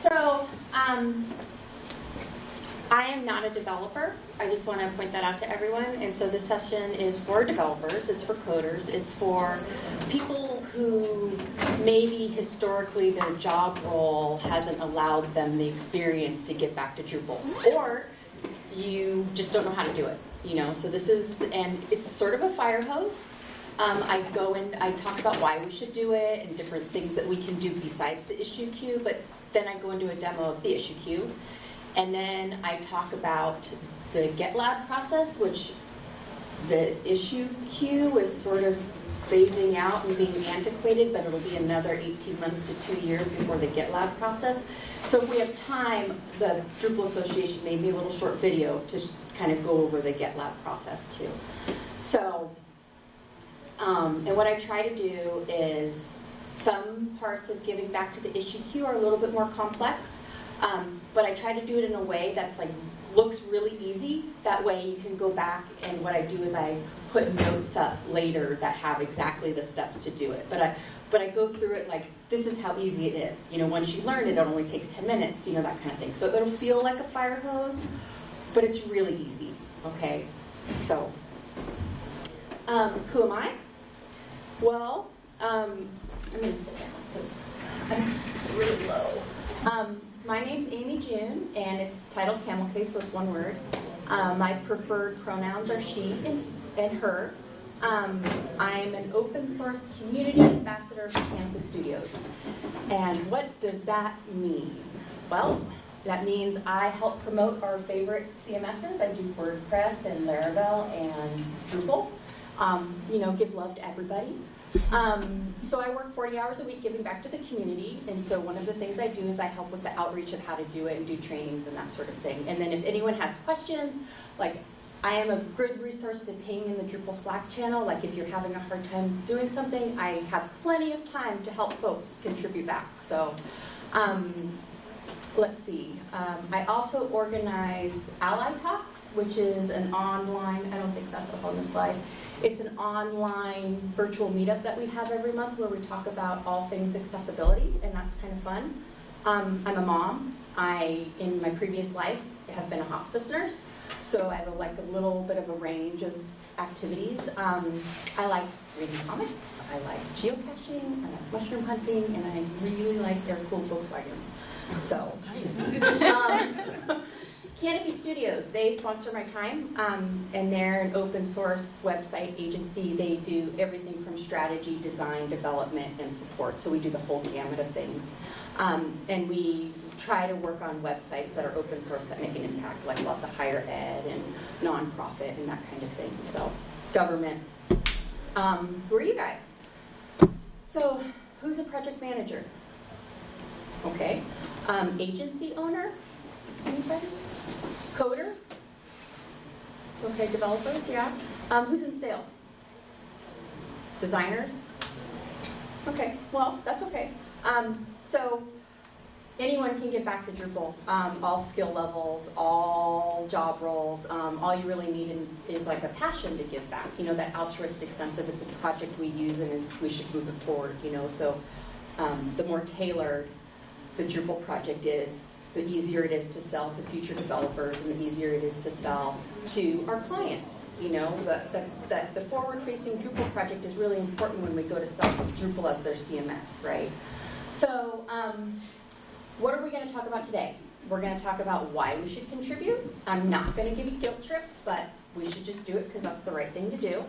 So, um, I am not a developer. I just want to point that out to everyone. And so this session is for developers, it's for coders, it's for people who maybe historically their job role hasn't allowed them the experience to get back to Drupal. Or you just don't know how to do it. You know, so this is, and it's sort of a fire hose. Um, I go and I talk about why we should do it and different things that we can do besides the issue queue, but then I go into a demo of the issue queue. And then I talk about the GitLab process, which the issue queue is sort of phasing out and being antiquated, but it'll be another 18 months to two years before the GitLab process. So if we have time, the Drupal Association made me a little short video to kind of go over the GitLab process too. So, um, and what I try to do is some parts of giving back to the issue queue are a little bit more complex. Um, but I try to do it in a way that's like looks really easy. That way you can go back and what I do is I put notes up later that have exactly the steps to do it. But I but I go through it like this is how easy it is. You know, once you learn it, it only takes 10 minutes, you know, that kind of thing. So it'll feel like a fire hose, but it's really easy, okay? So, um, who am I? Well, um, I'm going to sit down because it's really low. Um, my name's AmyJune, and it's titled Camel Case, so it's one word. Um, my preferred pronouns are she and, and her. Um, I'm an open source community ambassador for Kanopi Studios. And what does that mean? Well, that means I help promote our favorite CMSs. I do WordPress and Laravel and Drupal. Um, you know, give love to everybody. Um, so I work 40 hours a week giving back to the community, and so one of the things I do is I help with the outreach of how to do it and do trainings and that sort of thing. And then if anyone has questions, like I am a good resource to ping in the Drupal Slack channel. Like if you're having a hard time doing something, I have plenty of time to help folks contribute back. So um, let's see. Um, I also organize A11yTalks, which is an online, I don't think that's up on the slide. It's an online virtual meetup that we have every month where we talk about all things accessibility, and that's kind of fun. Um, I'm a mom. I, in my previous life, have been a hospice nurse, so I have a, like a little bit of a range of activities. Um, I like reading comics. I like geocaching. I like mushroom hunting, and I really like their cool Volkswagens. So. Um, Kanopi Studios, they sponsor my time, um, and they're an open source website agency. They do everything from strategy, design, development, and support. So we do the whole gamut of things. Um, and we try to work on websites that are open source that make an impact, like lots of higher ed and nonprofit and that kind of thing. So, government. Um, who are you guys? So, who's a project manager? Okay. Um, agency owner? Anybody? Coder? Okay, developers, yeah. Um, who's in sales? Designers? Okay, well, that's okay. Um, so anyone can get back to Drupal. Um, all skill levels, all job roles. Um, all you really need in, is like a passion to give back. You know, that altruistic sense of it's a project we use and we should move it forward. You know, so um, the more tailored the Drupal project is, the easier it is to sell to future developers and the easier it is to sell to our clients. You know, the, the, the, the forward-facing Drupal project is really important when we go to sell Drupal as their CMS, right? So, um, what are we going to talk about today? We're going to talk about why we should contribute. I'm not going to give you guilt trips, but we should just do it because that's the right thing to do.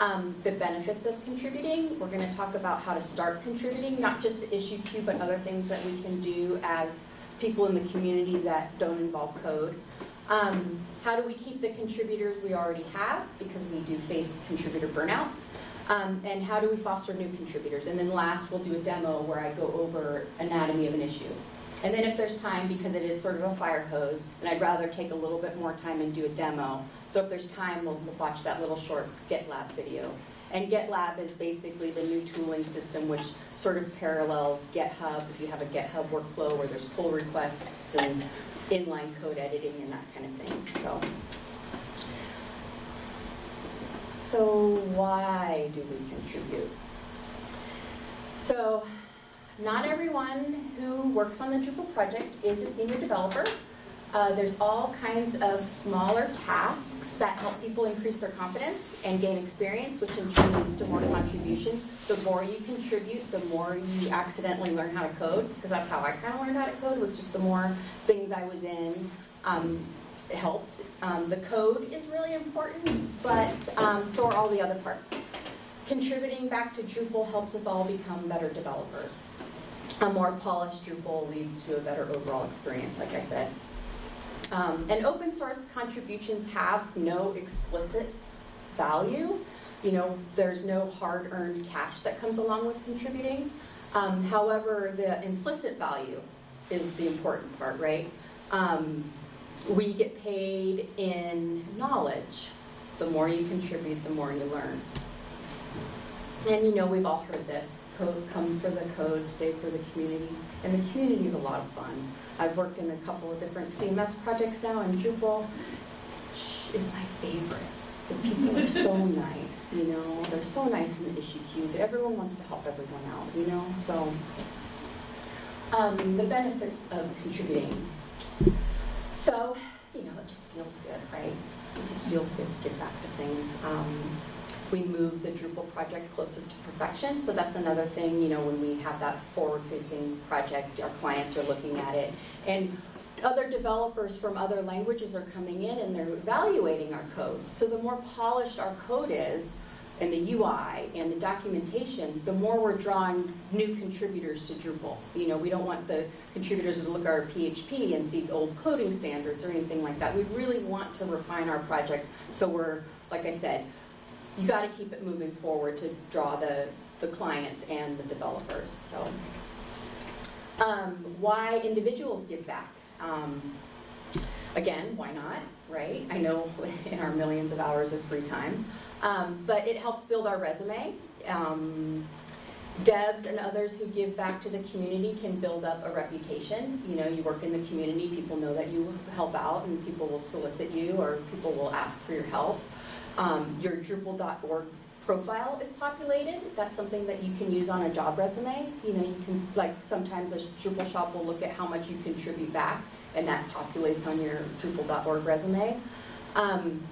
Um, the benefits of contributing. We're going to talk about how to start contributing, not just the issue queue, but other things that we can do as people in the community that don't involve code. Um, how do we keep the contributors we already have because we do face contributor burnout? Um, and how do we foster new contributors? And then last, we'll do a demo where I go over anatomy of an issue. And then if there's time, because it is sort of a fire hose, and I'd rather take a little bit more time and do a demo. So if there's time, we'll, we'll watch that little short GitLab video. And GitLab is basically the new tooling system which sort of parallels GitHub if you have a GitHub workflow where there's pull requests and inline code editing and that kind of thing. So, so why do we contribute? So not everyone who works on the Drupal project is a senior developer. Uh, there's all kinds of smaller tasks that help people increase their confidence and gain experience, which in turn leads to more contributions. The more you contribute, the more you accidentally learn how to code, because that's how I kind of learned how to code, was just the more things I was in um, helped. Um, the code is really important, but um, so are all the other parts. Contributing back to Drupal helps us all become better developers. A more polished Drupal leads to a better overall experience, like I said. Um, and open source contributions have no explicit value. You know, there's no hard earned cash that comes along with contributing. Um, however, the implicit value is the important part, right? Um, we get paid in knowledge. The more you contribute, the more you learn. And you know, we've all heard this code, come for the code, stay for the community. And the community is a lot of fun. I've worked in a couple of different CMS projects now, and Drupal is my favorite. The people are so nice, you know. They're so nice in the issue queue. Everyone wants to help everyone out, you know. So, um, the benefits of contributing. So, you know, it just feels good, right? It just feels good to give back to things. Um, we move the Drupal project closer to perfection. So that's another thing, you know, when we have that forward-facing project, our clients are looking at it. And other developers from other languages are coming in and they're evaluating our code. So the more polished our code is, and the UI and the documentation, the more we're drawing new contributors to Drupal. You know, we don't want the contributors to look at our PHP and see old coding standards or anything like that. We really want to refine our project so we're, like I said, you got to keep it moving forward to draw the, the clients and the developers. So, um, why individuals give back? Um, again, why not, right? I know in our millions of hours of free time, um, but it helps build our resume. Um, devs and others who give back to the community can build up a reputation. You know, you work in the community, people know that you help out, and people will solicit you or people will ask for your help. Um, your Drupal.org profile is populated. That's something that you can use on a job resume. You know, you can, like, sometimes a Drupal shop will look at how much you contribute back, and that populates on your Drupal.org resume. Um,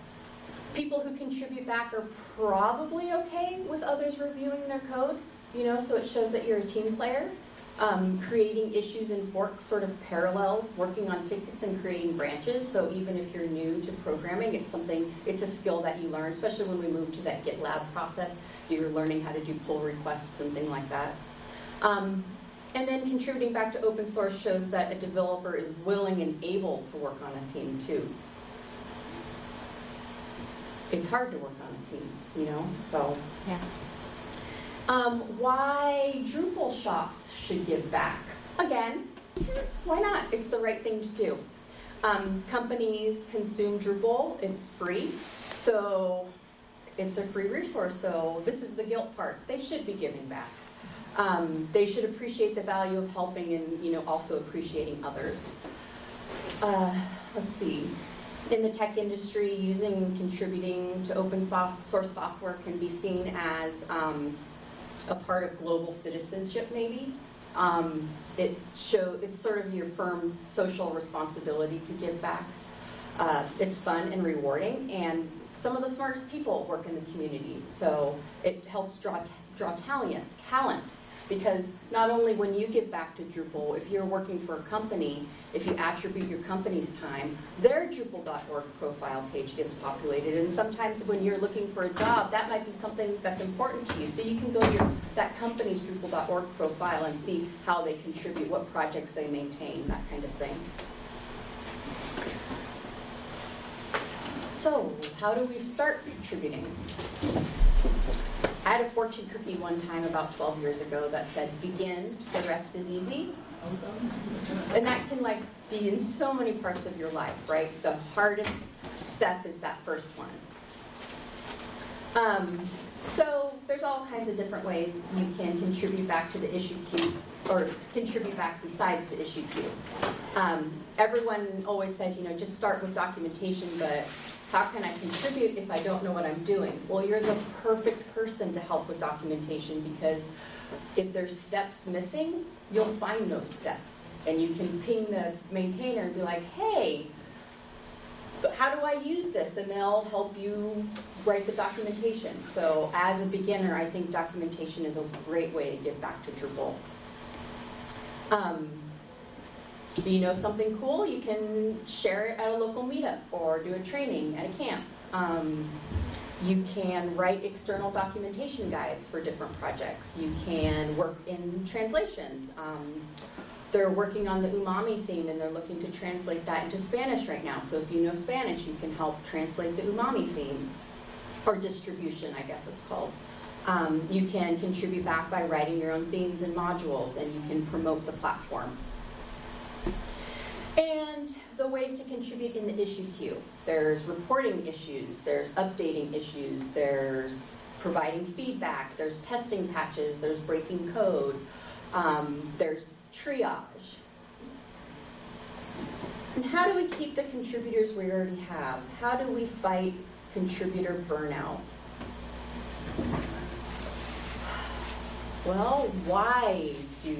people who contribute back are probably okay with others reviewing their code, you know, so it shows that you're a team player. Um, creating issues and forks sort of parallels working on tickets and creating branches. So even if you're new to programming, it's something, it's a skill that you learn, especially when we move to that GitLab process. You're learning how to do pull requests, and things like that. Um, and then contributing back to open source shows that a developer is willing and able to work on a team too. It's hard to work on a team, you know, so. Yeah. Um, why Drupal shops should give back. Again, why not? It's the right thing to do. Um, companies consume Drupal, it's free, so it's a free resource. So this is the guilt part. They should be giving back. Um, they should appreciate the value of helping and you know also appreciating others. Uh, let's see. In the tech industry, using and contributing to open source software can be seen as um, a part of global citizenship, maybe. Um, it show it's sort of your firm's social responsibility to give back. Uh, it's fun and rewarding, and some of the smartest people work in the community, so it helps draw draw talent talent because not only when you give back to Drupal, if you're working for a company, if you attribute your company's time, their Drupal.org profile page gets populated. And sometimes when you're looking for a job, that might be something that's important to you. So you can go to your, that company's Drupal.org profile and see how they contribute, what projects they maintain, that kind of thing. So, how do we start contributing? I had a fortune cookie one time about 12 years ago that said, begin, the rest is easy. And that can like be in so many parts of your life, right? The hardest step is that first one. Um, so there's all kinds of different ways you can contribute back to the issue queue or contribute back besides the issue queue. Um, everyone always says, you know, just start with documentation, but How can I contribute if I don't know what I'm doing? Well, you're the perfect person to help with documentation because if there's steps missing, you'll find those steps. And you can ping the maintainer and be like, hey, how do I use this? And they'll help you write the documentation. So as a beginner, I think documentation is a great way to give back to Drupal. Um, you know something cool, you can share it at a local meetup or do a training at a camp. Um, you can write external documentation guides for different projects. You can work in translations. Um, they're working on the umami theme and they're looking to translate that into Spanish right now. So if you know Spanish, you can help translate the umami theme, or distribution, I guess it's called. Um, you can contribute back by writing your own themes and modules, and you can promote the platform. And the ways to contribute in the issue queue. There's reporting issues, there's updating issues, there's providing feedback, there's testing patches, there's breaking code, um, there's triage. And how do we keep the contributors we already have? How do we fight contributor burnout? Well, why do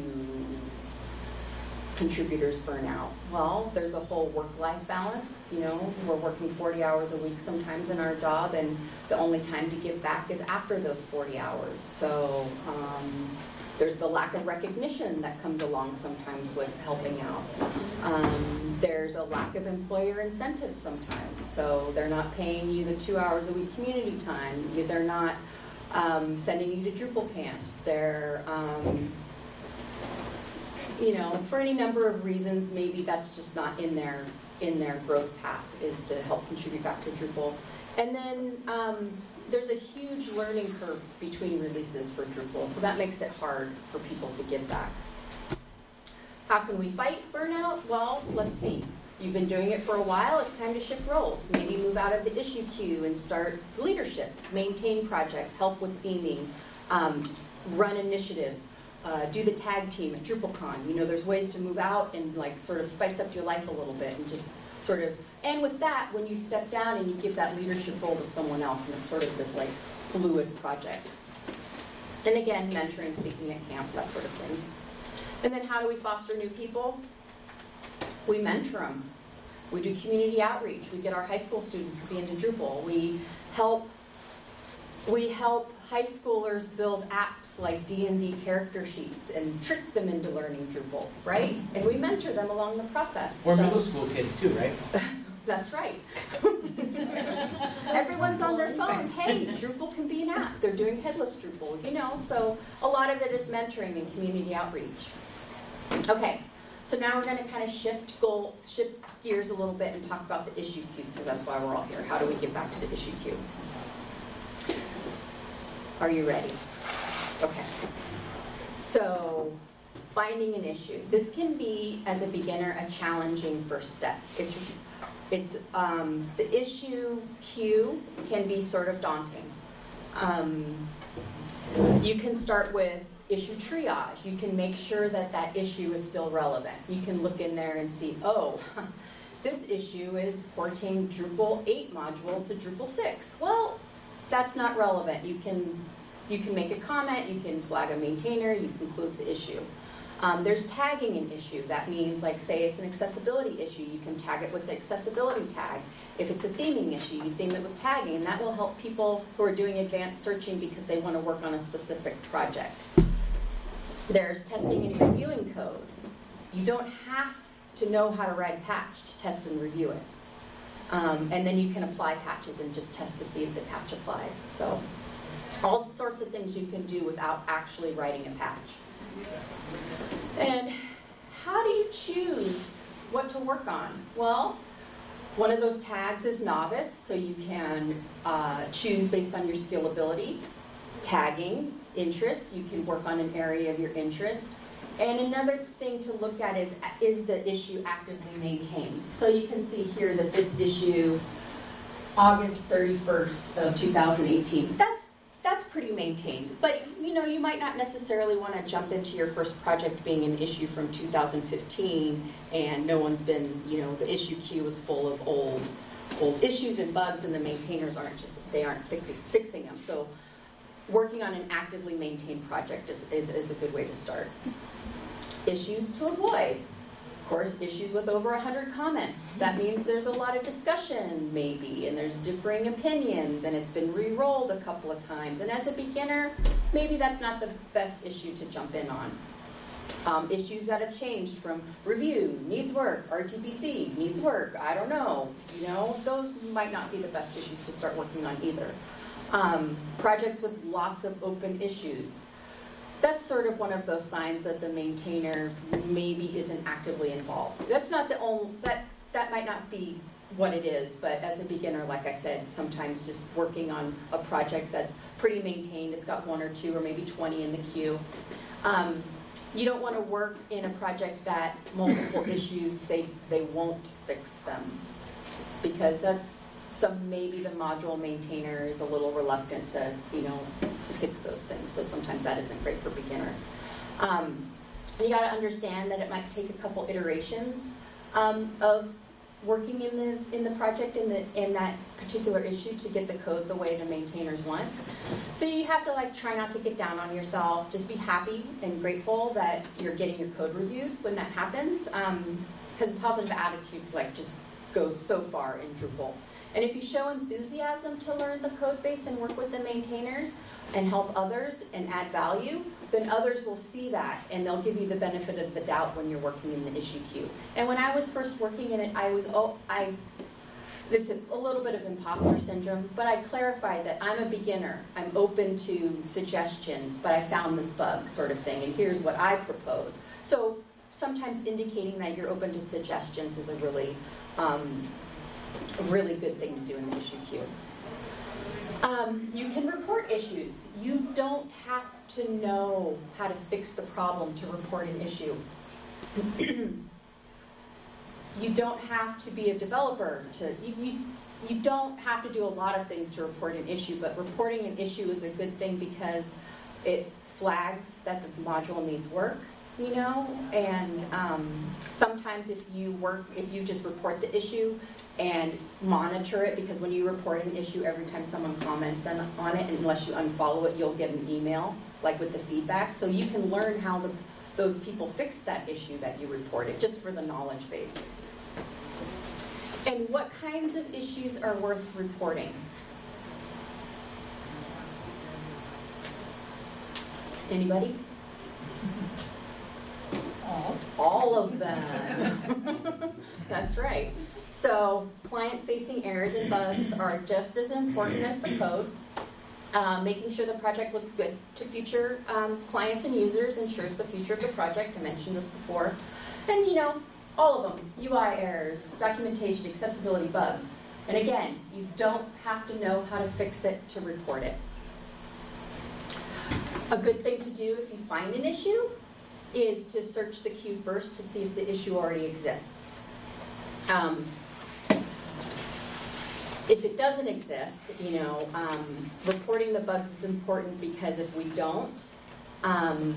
contributors burn out? Well, there's a whole work-life balance. You know, we're working 40 hours a week sometimes in our job, and the only time to give back is after those 40 hours. So um, there's the lack of recognition that comes along sometimes with helping out. Um, there's a lack of employer incentives sometimes. So they're not paying you the two hours a week community time. They're not um, sending you to Drupal camps. They're, um, you know, for any number of reasons, maybe that's just not in their in their growth path is to help contribute back to Drupal. And then um, there's a huge learning curve between releases for Drupal, so that makes it hard for people to give back. How can we fight burnout? Well, let's see. You've been doing it for a while, it's time to shift roles. Maybe move out of the issue queue and start leadership, maintain projects, help with theming, um, run initiatives, uh, do the tag team at DrupalCon. You know, there's ways to move out and like sort of spice up your life a little bit and just sort of, and with that, when you step down and you give that leadership role to someone else, and it's sort of this like fluid project. And again, mentoring, speaking at camps, that sort of thing. And then how do we foster new people? We mentor them. We do community outreach. We get our high school students to be into Drupal. We help, we help high schoolers build apps like D&D character sheets and trick them into learning Drupal, right? And we mentor them along the process. Or so. middle school kids too, right? That's right. Everyone's on their phone. Hey, Drupal can be an app. They're doing headless Drupal, you know. So a lot of it is mentoring and community outreach. Okay, so now we're going to kind of shift goal, shift gears a little bit and talk about the issue queue because that's why we're all here. How do we get back to the issue queue? Are you ready? Okay. So, finding an issue. This can be, as a beginner, a challenging first step. It's, it's um, the issue queue can be sort of daunting. Um, you can start with issue triage. You can make sure that that issue is still relevant. You can look in there and see, oh, this issue is porting Drupal 8 module to Drupal 6. Well, that's not relevant. You can, you can make a comment, you can flag a maintainer, you can close the issue. Um, there's tagging an issue. That means, like, say it's an accessibility issue, you can tag it with the accessibility tag. If it's a theming issue, you theme it with tagging, and that will help people who are doing advanced searching because they want to work on a specific project. There's testing and reviewing code. You don't have to know how to write a patch to test and review it. Um, and then you can apply patches and just test to see if the patch applies. So all sorts of things you can do without actually writing a patch. And how do you choose what to work on? Well, one of those tags is novice, so you can uh, choose based on your skill ability. Tagging, interests, you can work on an area of your interest. And another thing to look at is, is the issue actively maintained? So you can see here that this issue, August 31st of 2018, that's, that's pretty maintained. But you know, you might not necessarily want to jump into your first project being an issue from 2015 and no one's been, you know, the issue queue is full of old old issues and bugs, and the maintainers aren't just they aren't fi- fixing them. So, working on an actively maintained project is, is, is a good way to start. Issues to avoid. Of course, issues with over 100 comments. That means there's a lot of discussion, maybe, and there's differing opinions, and it's been re rolled a couple of times. And as a beginner, maybe that's not the best issue to jump in on. Um, issues that have changed from review, needs work, RTBC, needs work, I don't know. You know, those might not be the best issues to start working on either. Um, projects with lots of open issues. That's sort of one of those signs that the maintainer maybe isn't actively involved. That's not the only, that, that might not be what it is, but as a beginner, like I said, sometimes just working on a project that's pretty maintained, it's got one or two or maybe 20 in the queue. Um, you don't want to work in a project that multiple issues say they won't fix them because that's some maybe the module maintainer is a little reluctant to you know to fix those things so sometimes that isn't great for beginners um, you got to understand that it might take a couple iterations um, of working in the in the project in the in that particular issue to get the code the way the maintainers want. So you have to like try not to get down on yourself. Just be happy and grateful that you're getting your code reviewed when that happens. Because um, a positive attitude like just goes so far in Drupal. And if you show enthusiasm to learn the code base and work with the maintainers and help others and add value, then others will see that and they'll give you the benefit of the doubt when you're working in the issue queue. And when I was first working in it, I was, oh, I, it's a, a little bit of imposter syndrome, but I clarified that I'm a beginner. I'm open to suggestions, but I found this bug sort of thing, and here's what I propose. So sometimes indicating that you're open to suggestions is a really um, a really good thing to do in the issue queue. Um, you can report issues. You don't have to know how to fix the problem to report an issue. you don't have to be a developer to you, you, you don't have to do a lot of things to report an issue, but reporting an issue is a good thing because it flags that the module needs work you know and um, sometimes if you work if you just report the issue and monitor it because when you report an issue, every time someone comments on it, unless you unfollow it, you'll get an email like with the feedback. So you can learn how the, those people fixed that issue that you reported, just for the knowledge base. And what kinds of issues are worth reporting? Anybody? All. All of them. That's right. So client-facing errors and bugs are just as important as the code. Um, making sure the project looks good to future um, clients and users ensures the future of the project. I mentioned this before. And you know, all of them, UI errors, documentation, accessibility bugs. And again, you don't have to know how to fix it to report it. A good thing to do if you find an issue is to search the queue first to see if the issue already exists. Um, if it doesn't exist, you know, um, reporting the bugs is important because if we don't, um,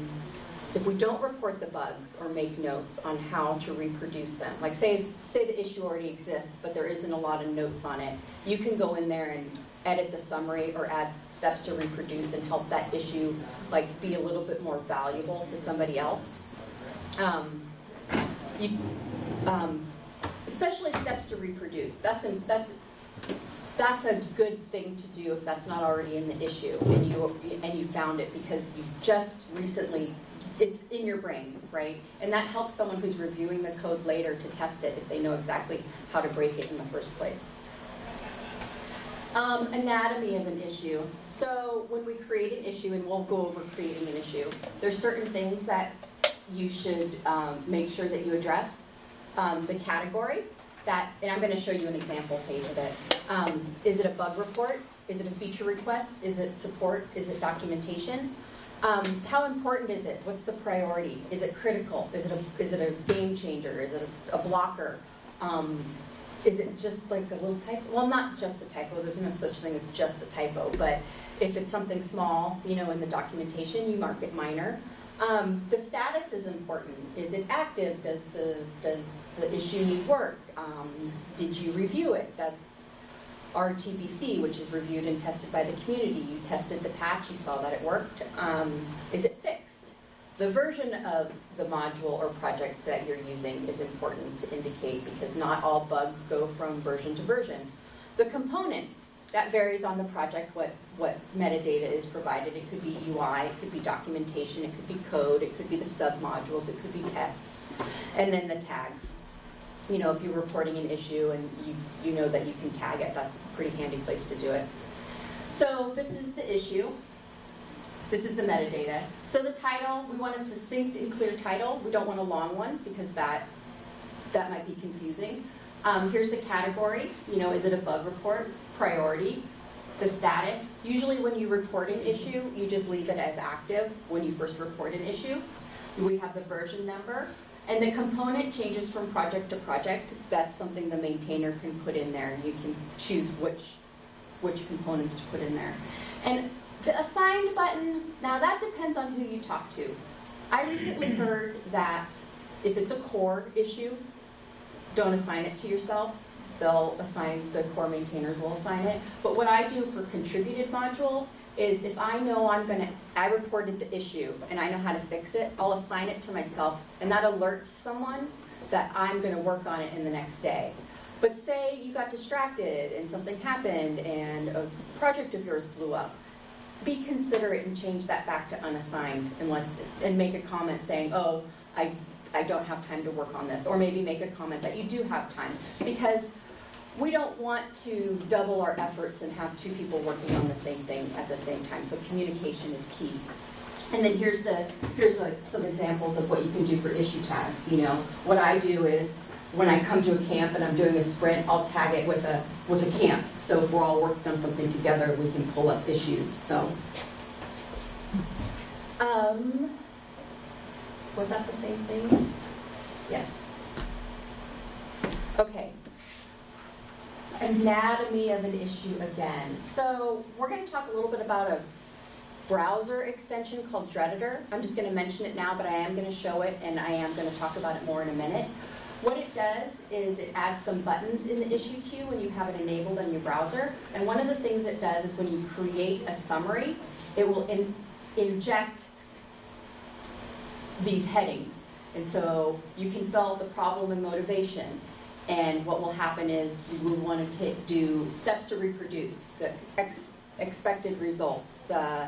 if we don't report the bugs or make notes on how to reproduce them, like say say the issue already exists, but there isn't a lot of notes on it, you can go in there and edit the summary or add steps to reproduce and help that issue like be a little bit more valuable to somebody else. Um, you, um, especially steps to reproduce. That's that's that's a good thing to do if that's not already in the issue and you and you found it because you've just recently it's in your brain, right? And that helps someone who's reviewing the code later to test it if they know exactly how to break it in the first place. Um, anatomy of an issue. So when we create an issue, and we'll go over creating an issue, there's certain things that you should um, make sure that you address. Um, the category, that, and I'm going to show you an example page of it. Um, is it a bug report? Is it a feature request? Is it support? Is it documentation? Um, how important is it? What's the priority? Is it critical? Is it a, is it a game changer? Is it a, a blocker? Um, is it just like a little typo? Well, not just a typo. There's no such thing as just a typo. But if it's something small, you know, in the documentation, you mark it minor. Um, the status is important. Is it active? Does the does the issue need work? Um, did you review it? That's RTBC, which is reviewed and tested by the community. You tested the patch. You saw that it worked. Um, is it fixed? The version of the module or project that you're using is important to indicate because not all bugs go from version to version. The component that varies on the project what, what metadata is provided. It could be UI, it could be documentation, it could be code, it could be the sub-modules, it could be tests, and then the tags. You know, if you're reporting an issue and you, you know that you can tag it, that's a pretty handy place to do it. So this is the issue. This is the metadata. So the title, we want a succinct and clear title. We don't want a long one because that, that might be confusing. Um, here's the category. You know, is it a bug report? priority, the status. Usually when you report an issue, you just leave it as active when you first report an issue. We have the version number. And the component changes from project to project. That's something the maintainer can put in there. You can choose which, which components to put in there. And the assigned button, now that depends on who you talk to. I recently heard that if it's a core issue, don't assign it to yourself they'll assign, the core maintainers will assign it. But what I do for contributed modules is if I know I'm gonna, I reported the issue and I know how to fix it, I'll assign it to myself and that alerts someone that I'm gonna work on it in the next day. But say you got distracted and something happened and a project of yours blew up, be considerate and change that back to unassigned unless, and make a comment saying, oh, I, I don't have time to work on this. Or maybe make a comment that you do have time. Because we don't want to double our efforts and have two people working on the same thing at the same time. So communication is key. And then here's the here's like some examples of what you can do for issue tags. You know, what I do is when I come to a camp and I'm doing a sprint, I'll tag it with a with a camp. So if we're all working on something together, we can pull up issues. So, um, was that the same thing? Yes. Okay anatomy of an issue again. So we're going to talk a little bit about a browser extension called Dredditor. I'm just going to mention it now, but I am going to show it, and I am going to talk about it more in a minute. What it does is it adds some buttons in the issue queue when you have it enabled on your browser. And one of the things it does is when you create a summary, it will in inject these headings. And so you can fill out the problem and motivation. And what will happen is you will want to do steps to reproduce the ex expected results, the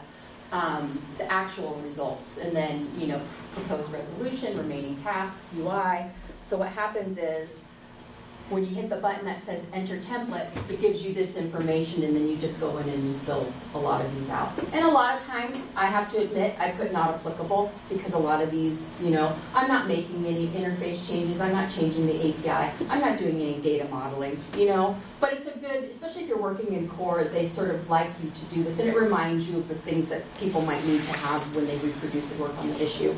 um, the actual results, and then you know proposed resolution, remaining tasks, UI. So what happens is when you hit the button that says enter template, it gives you this information and then you just go in and you fill a lot of these out. And a lot of times, I have to admit, I put not applicable because a lot of these, you know, I'm not making any interface changes, I'm not changing the API, I'm not doing any data modeling, you know, but it's a good, especially if you're working in core, they sort of like you to do this and it reminds you of the things that people might need to have when they reproduce and work on the issue.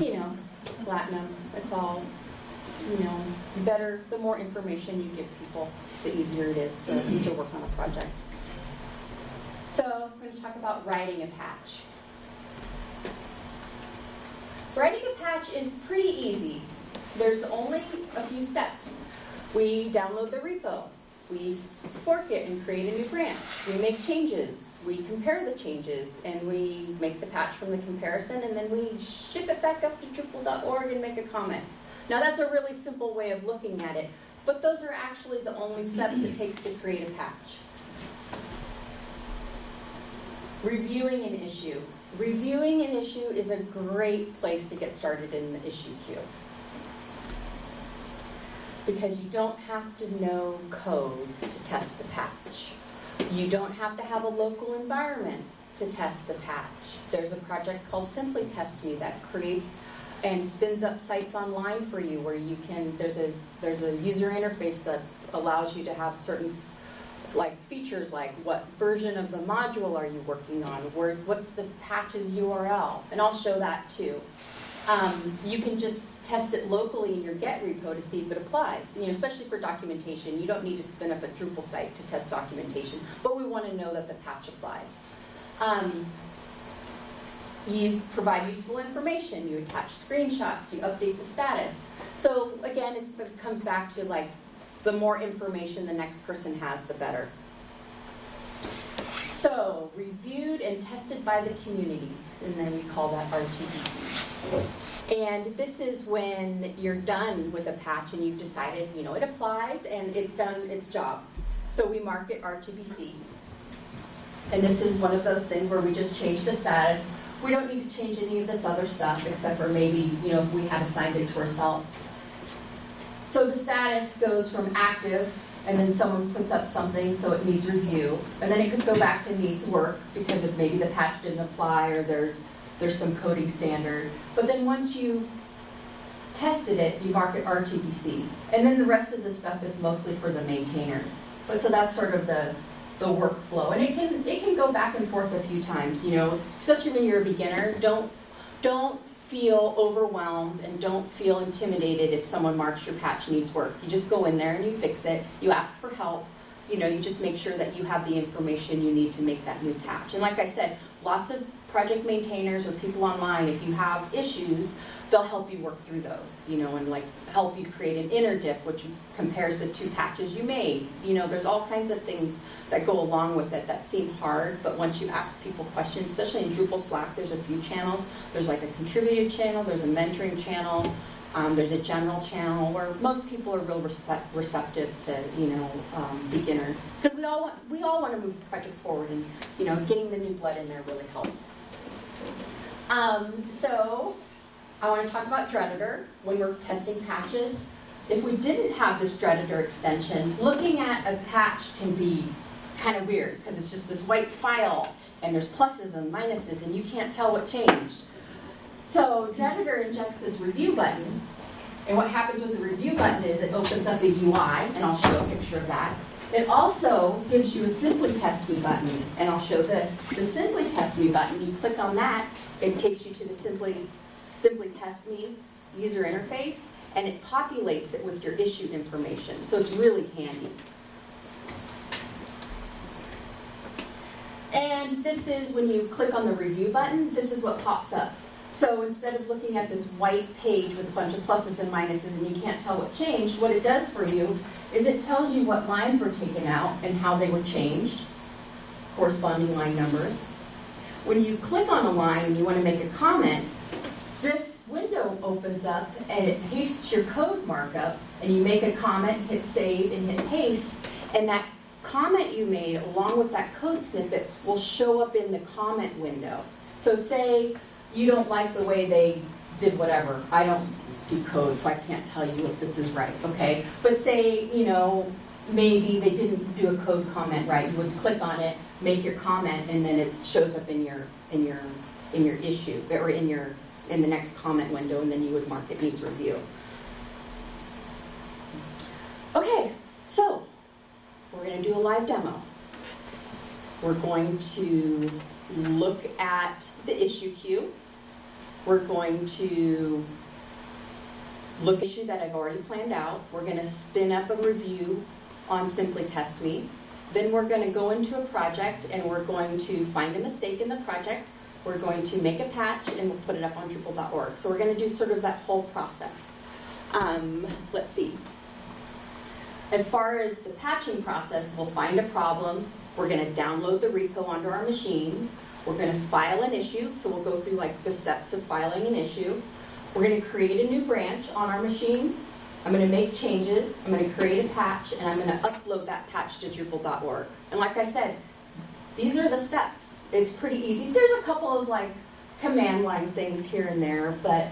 You know, platinum. It's all, you know, better, the more information you give people, the easier it is to, to work on a project. So I'm going to talk about writing a patch. Writing a patch is pretty easy. There's only a few steps. We download the repo. We fork it and create a new branch. We make changes. We compare the changes and we make the patch from the comparison and then we ship it back up to Drupal.org and make a comment. Now that's a really simple way of looking at it, but those are actually the only steps it takes to create a patch. Reviewing an issue. Reviewing an issue is a great place to get started in the issue queue because you don't have to know code to test a patch. You don't have to have a local environment to test a patch. There's a project called Simply Test Me that creates and spins up sites online for you where you can, there's a, there's a user interface that allows you to have certain like features like what version of the module are you working on, where, what's the patch's URL, and I'll show that too. Um, you can just test it locally in your Git repo to see if it applies. You know, especially for documentation, you don't need to spin up a Drupal site to test documentation, but we want to know that the patch applies. Um, You provide useful information, you attach screenshots, you update the status. So again, it comes back to like, the more information the next person has, the better. So, reviewed and tested by the community, and then we call that RTBC. And this is when you're done with a patch and you've decided, you know, it applies and it's done its job. So we mark it RTBC. And this is one of those things where we just change the status. We don't need to change any of this other stuff except for maybe, you know, if we had assigned it to ourselves. So the status goes from active and then someone puts up something, so it needs review. And then it could go back to needs work because if maybe the patch didn't apply or there's, there's some coding standard. But then once you've tested it, you mark it RTBC. And then the rest of the stuff is mostly for the maintainers. But so that's sort of the, the workflow. And it can, it can go back and forth a few times, you know, especially when you're a beginner. Don't, don't feel overwhelmed and don't feel intimidated if someone marks your patch needs work. You just go in there and you fix it. You ask for help. You know, you just make sure that you have the information you need to make that new patch. And like I said, lots of project maintainers or people online, if you have issues, they'll help you work through those, you know, and like help you create an inner diff, which compares the two patches you made. You know, there's all kinds of things that go along with it that seem hard, but once you ask people questions, especially in Drupal Slack, there's a few channels. There's like a contributed channel, there's a mentoring channel, um, there's a general channel where most people are real rece- receptive to, you know, um, beginners because we all want, we all want to move the project forward, and you know, getting the new blood in there really helps. Um, so I want to talk about Dredditor when we're testing patches. If we didn't have this Dredditor extension, looking at a patch can be kind of weird because it's just this white file and there's pluses and minuses and you can't tell what changed. So Dredditor injects this review button and what happens with the review button is it opens up the UI and I'll show a picture of that. It also gives you a Simply Test Me button, and I'll show this. The Simply Test Me button, you click on that, it takes you to the Simply, Simply Test Me user interface, and it populates it with your issue information. So it's really handy. And this is when you click on the review button, this is what pops up. So instead of looking at this white page with a bunch of pluses and minuses and you can't tell what changed, what it does for you is it tells you what lines were taken out and how they were changed, corresponding line numbers. When you click on a line and you want to make a comment, this window opens up and it pastes your code markup and you make a comment, hit save and hit paste, and that comment you made along with that code snippet will show up in the comment window. So say you don't like the way they did whatever. I don't do code, so I can't tell you if this is right, okay? But say, you know, maybe they didn't do a code comment right. You would click on it, make your comment, and then it shows up in your in your in your issue or in your in the next comment window, and then you would mark it needs review. Okay, so we're going to do a live demo. We're going to look at the issue queue. We're going to look at issue that I've already planned out. We're going to spin up a review on Simply Test Me. Then we're going to go into a project and we're going to find a mistake in the project. We're going to make a patch and we'll put it up on Drupal.org. So we're going to do sort of that whole process. Um, let's see. As far as the patching process, we'll find a problem. We're going to download the repo onto our machine. We're going to file an issue, so we'll go through like the steps of filing an issue. We're going to create a new branch on our machine. I'm going to make changes. I'm going to create a patch, and I'm going to upload that patch to Drupal.org. And like I said, these are the steps. It's pretty easy. There's a couple of like command line things here and there, but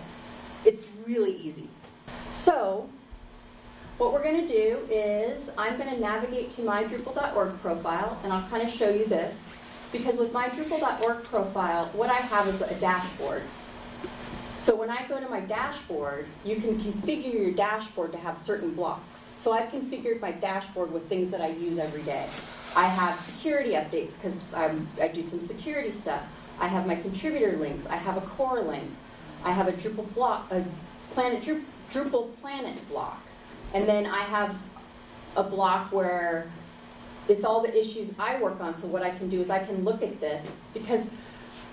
it's really easy. So what we're going to do is I'm going to navigate to my Drupal.org profile, and I'll kind of show you this. Because with my Drupal.org profile, what I have is a dashboard. So when I go to my dashboard, you can configure your dashboard to have certain blocks. So I've configured my dashboard with things that I use every day. I have security updates because I do some security stuff. I have my contributor links. I have a core link. I have a Drupal block, a Planet Drupal Planet block. And then I have a block where it's all the issues I work on. So what I can do is I can look at this because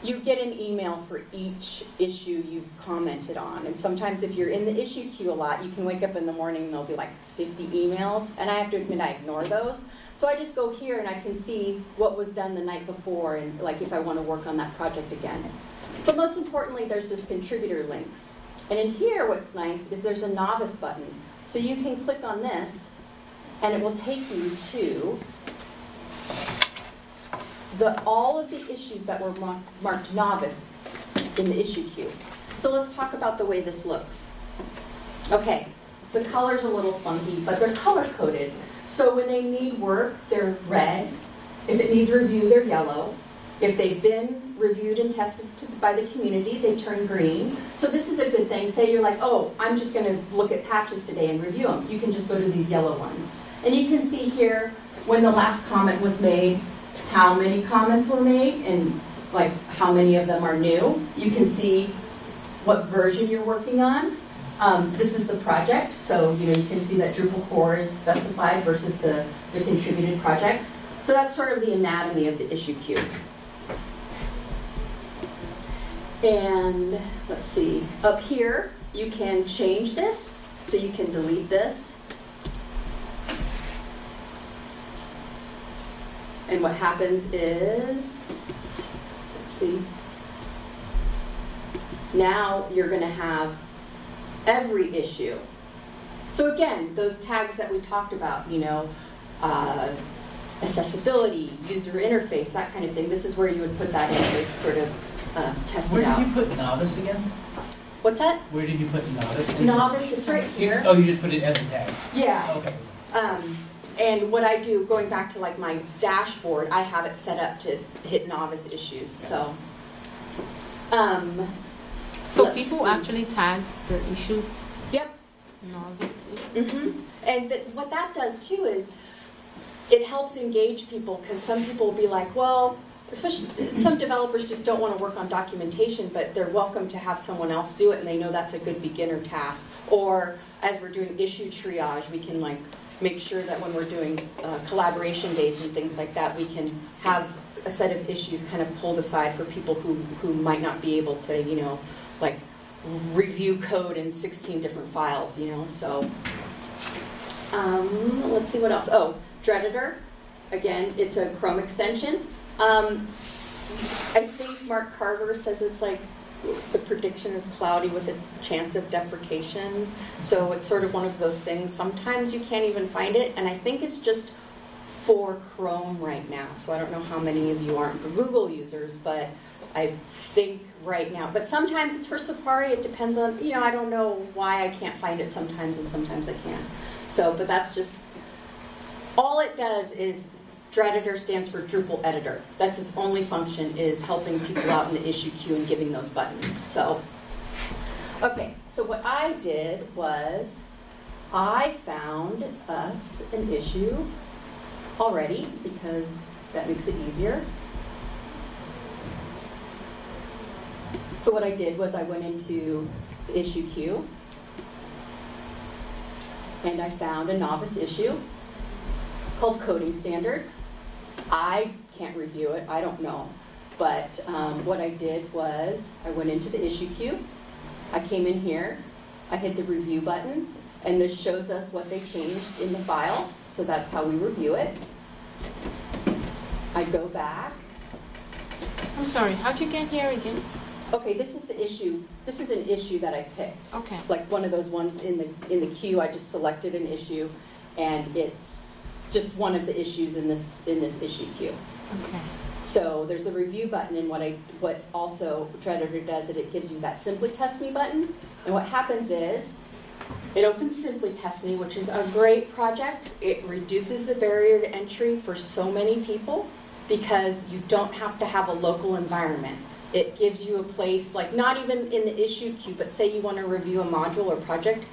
you get an email for each issue you've commented on. And sometimes if you're in the issue queue a lot, you can wake up in the morning and there'll be like 50 emails. And I have to admit, I ignore those. So I just go here and I can see what was done the night before and like if I want to work on that project again. But most importantly, there's this contributor links. And in here, what's nice is there's a novice button. So you can click on this and it will take you to the, all of the issues that were mar- marked novice in the issue queue. So let's talk about the way this looks. Okay, the color's a little funky, but they're color coded. So when they need work, they're red. If it needs review, they're yellow. If they've been reviewed and tested to, by the community, they turn green. So this is a good thing. Say you're like, oh, I'm just going to look at patches today and review them. You can just go to these yellow ones. And you can see here when the last comment was made, how many comments were made and like how many of them are new. You can see what version you're working on. Um, this is the project, so you know you can see that Drupal core is specified versus the, the contributed projects. So that's sort of the anatomy of the issue queue. And let's see, up here you can change this, so you can delete this. And what happens is, let's see, now you're going to have every issue. So again, those tags that we talked about, you know, uh, accessibility, user interface, that kind of thing, this is where you would put that in to sort of uh, test Where it out. Where did you put novice again? What's that? Where did you put novice? in? Novice, it's right here. Oh, you just put it as a tag. Yeah. Okay. Um, and what I do, going back to like my dashboard, I have it set up to hit novice issues. So, um, So people see. actually tag the issues, Yep. novice issue. hmm And th- what that does too is it helps engage people because some people will be like, well, especially some developers just don't want to work on documentation, but they're welcome to have someone else do it and they know that's a good beginner task. Or as we're doing issue triage, we can like make sure that when we're doing uh, collaboration days and things like that, we can have a set of issues kind of pulled aside for people who, who might not be able to, you know, like review code in 16 different files, you know, so. Um, let's see what else. Oh, Dredditor. Again, it's a Chrome extension. Um, I think Mark Carver says it's like the prediction is cloudy with a chance of deprecation. So it's sort of one of those things. Sometimes you can't even find it, and I think it's just for Chrome right now. So I don't know how many of you aren't Google users, but I think right now. But sometimes it's for Safari. It depends on, you know, I don't know why I can't find it sometimes and sometimes I can. So, but that's just, all it does is, Dredditor stands for Drupal Editor. That's its only function is helping people out in the issue queue and giving those buttons. So, okay, so what I did was I found us an issue already because that makes it easier. So what I did was I went into the issue queue and I found a novice issue called Coding Standards. I can't review it, I don't know. But um, what I did was I went into the issue queue, I came in here, I hit the review button, and this shows us what they changed in the file. So that's how we review it. I go back. I'm sorry, how'd you get here again? Okay, this is the issue. This is an issue that I picked. Okay. Like one of those ones in the in the queue. I just selected an issue, and it's just one of the issues in this in this issue queue. Okay. So there's the review button, and what I what also Dredditor does is it gives you that Simply Test Me button, and what happens is it opens Simply Test Me, which is a great project. It reduces the barrier to entry for so many people because you don't have to have a local environment. It gives you a place, like not even in the issue queue, but say you want to review a module or project,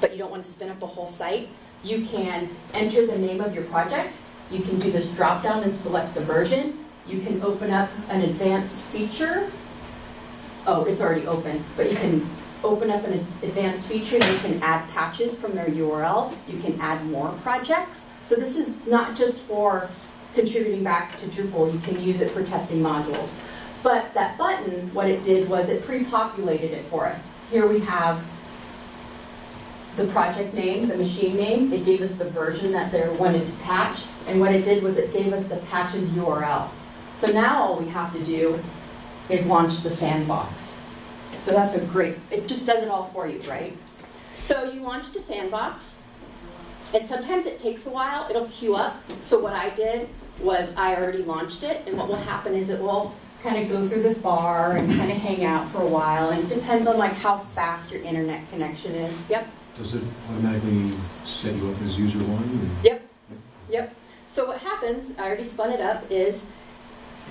but you don't want to spin up a whole site. You can enter the name of your project. You can do this drop down and select the version. You can open up an advanced feature. Oh, it's already open, but you can open up an advanced feature. You can add patches from their URL. You can add more projects. So this is not just for contributing back to Drupal. You can use it for testing modules. But that button, what it did was it pre-populated it for us. Here we have the project name, the machine name. It gave us the version that they wanted to patch. And what it did was it gave us the patch's URL. So now all we have to do is launch the sandbox. So that's a great, it just does it all for you, right? So you launch the sandbox, and sometimes it takes a while, it'll queue up. So what I did was I already launched it, and what will happen is it will kind of go through this bar and kind of hang out for a while, and it depends on like how fast your internet connection is. Yep, Does it automatically set you up as user one? or- yep, yep. So what happens, I already spun it up, is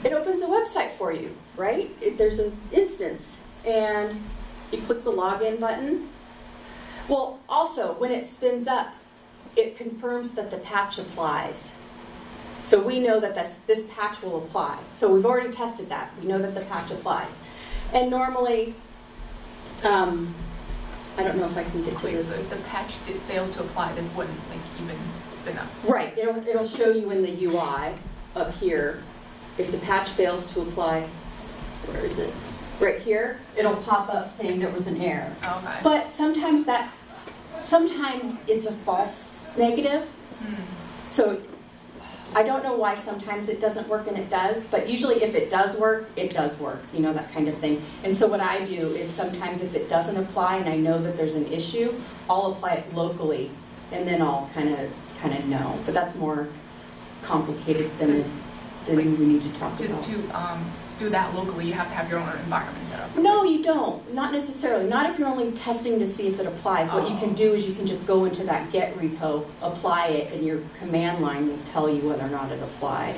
it opens a website for you, right? It, there's an instance, and you click the login button. Well, also, when it spins up, it confirms that the patch applies. So we know that this, this patch will apply. So we've already tested that. We know that the patch applies. And normally, um, I don't know if I can get to Wait, this. so if the patch did fail to apply, this wouldn't like even spin up. Right, it'll, it'll show you in the UI up here, if the patch fails to apply, where is it? Right here, it'll pop up saying there was an error. Okay. But sometimes that's, sometimes it's a false negative. Hmm. So I don't know why sometimes it doesn't work and it does, but usually if it does work, it does work, you know, that kind of thing. And so what I do is sometimes if it doesn't apply and I know that there's an issue, I'll apply it locally and then I'll kind of, kind of know. But that's more complicated than, than we need to talk To, about. to um, do that locally, you have to have your own environment set up. No, you don't. Not necessarily. Not if you're only testing to see if it applies. What you can Oh. do is you can just go into that git repo, apply it, and your command line will tell you whether or not it applied.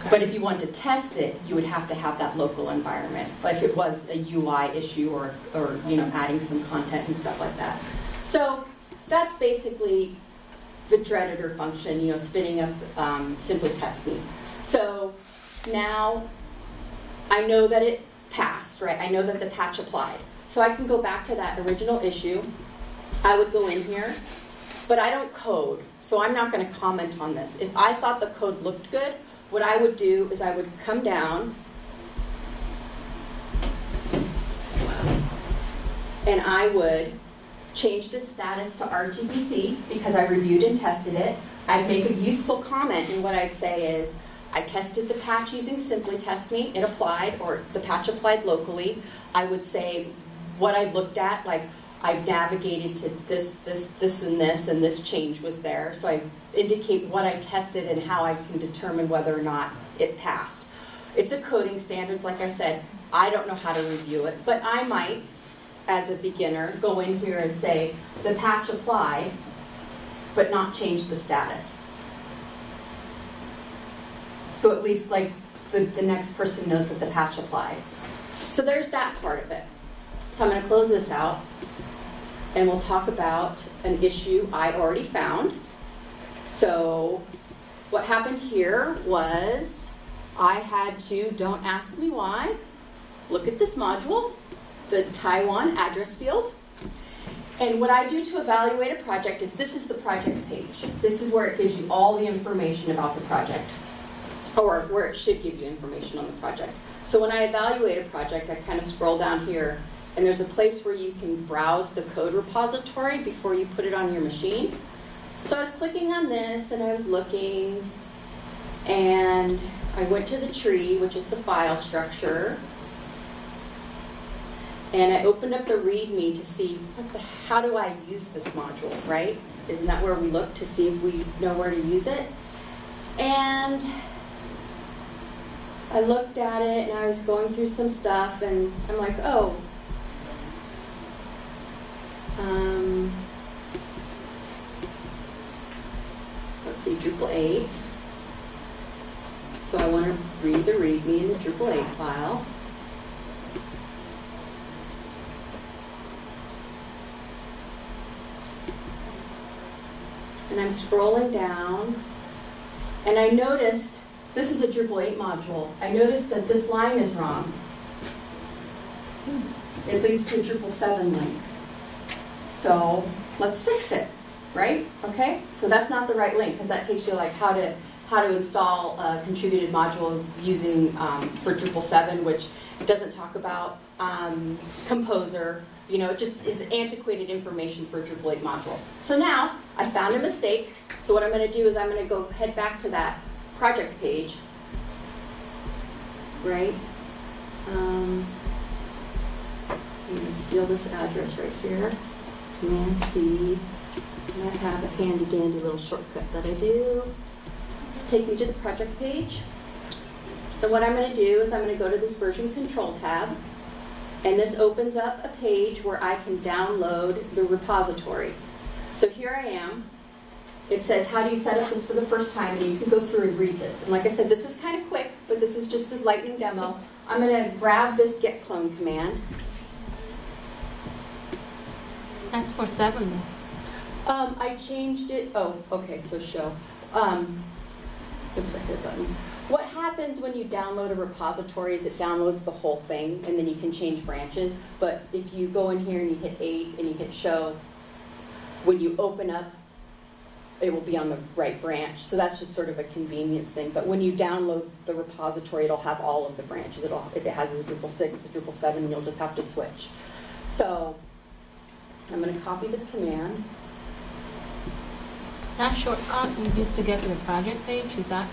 Okay. But if you wanted to test it, you would have to have that local environment. But if it was a UI issue or, or you know, adding some content and stuff like that. So that's basically the Dredditor function, you know, spinning up um, simply test me. So now I know that it passed, right? I know that the patch applied. So I can go back to that original issue. I would go in here, but I don't code, so I'm not going to comment on this. If I thought the code looked good, what I would do is I would come down and I would change the status to RTBC because I reviewed and tested it. I'd make a useful comment, and what I'd say is, I tested the patch using Simply Test Me, it applied, or the patch applied locally. I would say what I looked at, like I navigated to this, this, this, and this, and this change was there. So I indicate what I tested and how I can determine whether or not it passed. It's a coding standards, like I said. I don't know how to review it, but I might, as a beginner, go in here and say, the patch applied, but not change the status. So at least like the, the next person knows that the patch applied. So there's that part of it. So I'm going to close this out and we'll talk about an issue I already found. So what happened here was I had to, don't ask me why, look at this module, the Taiwan address field. And what I do to evaluate a project is this is the project page. This is where it gives you all the information about the project, or where it should give you information on the project. So when I evaluate a project, I kind of scroll down here, and there's a place where you can browse the code repository before you put it on your machine. So I was clicking on this, and I was looking, and I went to the tree, which is the file structure, and I opened up the README to see the, how do I use this module, right? Isn't that where we look to see if we know where to use it? And I looked at it and I was going through some stuff and I'm like, oh, um, let's see, Drupal 8. So I want to read the README in the Drupal 8 file. and I'm scrolling down, and I noticed this is a Drupal 8 module. I noticed that this line is wrong. It leads to a Drupal 7 link. So let's fix it, right? Okay? So that's not the right link because that takes you like how to how to install a contributed module using, um, for Drupal 7, which doesn't talk about um, Composer. You know, it just is antiquated information for a Drupal 8 module. So now, I found a mistake. So what I'm going to do is I'm going to go head back to that project page. Right? Um, I'm going to steal this address right here. C. And I have a handy dandy little shortcut that I do. Take me to the project page. And what I'm going to do is I'm going to go to this version control tab. And this opens up a page where I can download the repository. So here I am. It says, how do you set up this for the first time? And you can go through and read this. And like I said, this is kind of quick, but this is just a lightning demo. I'm going to grab this git clone command. That's for seven. Um, I changed it, oh, okay, so show. Um, oops, I hit a button. What happens when you download a repository is it downloads the whole thing and then you can change branches. But if you go in here and you hit eight and you hit show, when you open up, it will be on the right branch. So that's just sort of a convenience thing. But when you download the repository, it'll have all of the branches. It'll, if it has a Drupal 6, a Drupal 7, you'll just have to switch. So I'm going to copy this command. That shortcut you used to get to the project page, is that,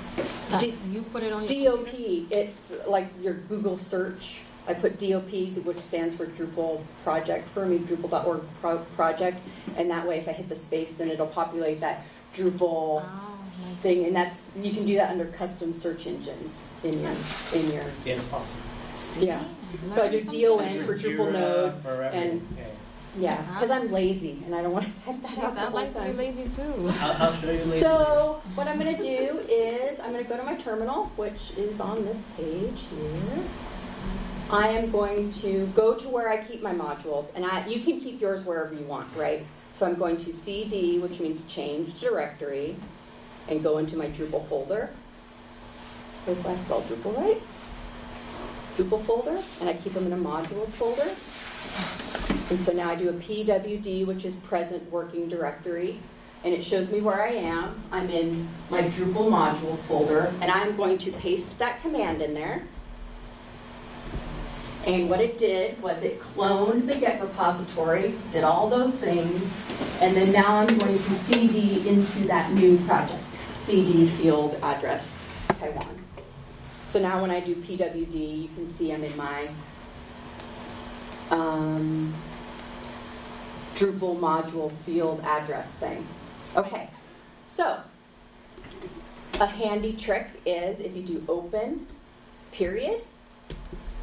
that D- you put it on your DOP, it's like your Google search. I put DOP, which stands for Drupal Project for me, Drupal.org pro- project. And that way, if I hit the space, then it'll populate that Drupal Oh, nice. thing. And that's, you can do that under custom search engines in your, in your, Yeah, it's awesome. See? yeah. So I do Learn DON something for Jira, Drupal node, for and- Okay. yeah, because I'm ah. lazy and I don't want to type that Jeez, out I'd whole like to be lazy too. I'll, I'll show you later. So what I'm going to do is I'm going to go to my terminal, which is on this page here. I am going to go to where I keep my modules, and I, you can keep yours wherever you want, right? So I'm going to CD, which means change directory, and go into my Drupal folder. Hope I spelled Drupal right. Drupal folder, and I keep them in a modules folder. And so now I do a PWD, which is present working directory, and it shows me where I am. I'm in my Drupal modules folder, and I'm going to paste that command in there. And what it did was it cloned the git repository, did all those things, and then now I'm going to CD into that new project, CD field address Taiwan. So now when I do PWD, you can see I'm in my um, Drupal module field address thing. Okay, so a handy trick is if you do open, period,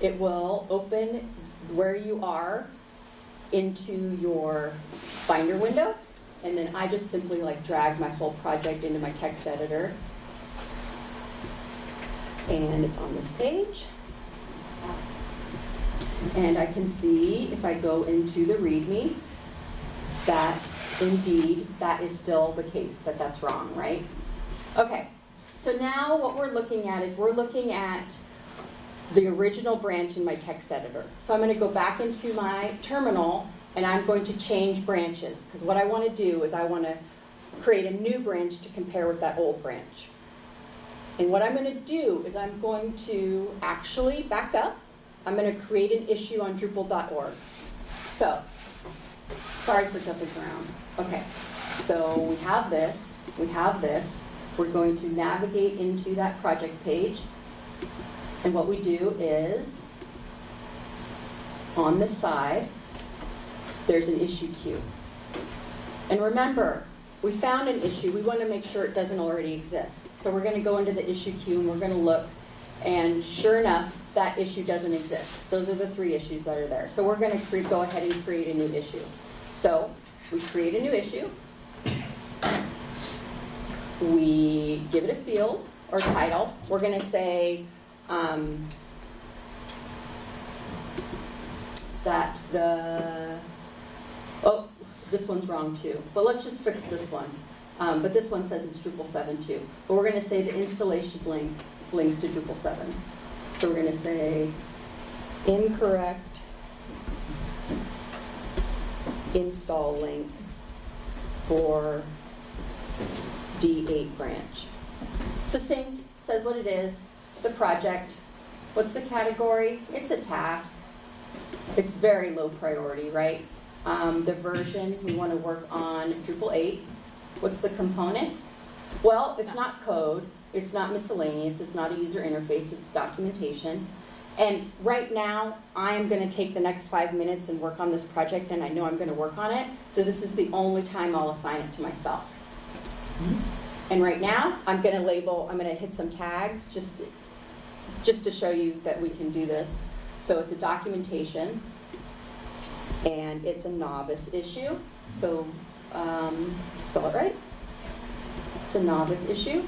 it will open where you are into your Finder window. And then I just simply like drag my whole project into my text editor. And it's on this page. And I can see if I go into the README that indeed that is still the case, that that's wrong, right? Okay, so now what we're looking at is we're looking at the original branch in my text editor. So I'm going to go back into my terminal and I'm going to change branches because what I want to do is I want to create a new branch to compare with that old branch. And what I'm going to do is I'm going to actually back up. I'm going to create an issue on Drupal.org. So, sorry for jumping around. Okay, so we have this, we have this. We're going to navigate into that project page. And what we do is, on the side, there's an issue queue. And remember, we found an issue. We want to make sure it doesn't already exist. So we're going to go into the issue queue and we're going to look. And sure enough, that issue doesn't exist. Those are the three issues that are there. So we're going to go ahead and create a new issue. So we create a new issue. We give it a field or title. We're going to say um, that the, oh, this one's wrong too. But let's just fix this one. Um, but this one says it's Drupal 7 too. But we're going to say the installation link links to Drupal 7. So we're going to say incorrect install link for D8 branch. Succinct, says what it is, the project. What's the category? It's a task. It's very low priority, right? Um, the version, we want to work on Drupal 8. What's the component? Well, it's not code, it's not miscellaneous, it's not a user interface, it's documentation. And right now, I am going to take the next five minutes and work on this project, and I know I'm going to work on it. So this is the only time I'll assign it to myself. And right now, I'm going to label, I'm going to hit some tags just, just to show you that we can do this. So it's a documentation, and it's a novice issue. So um, spell it right. It's a novice issue.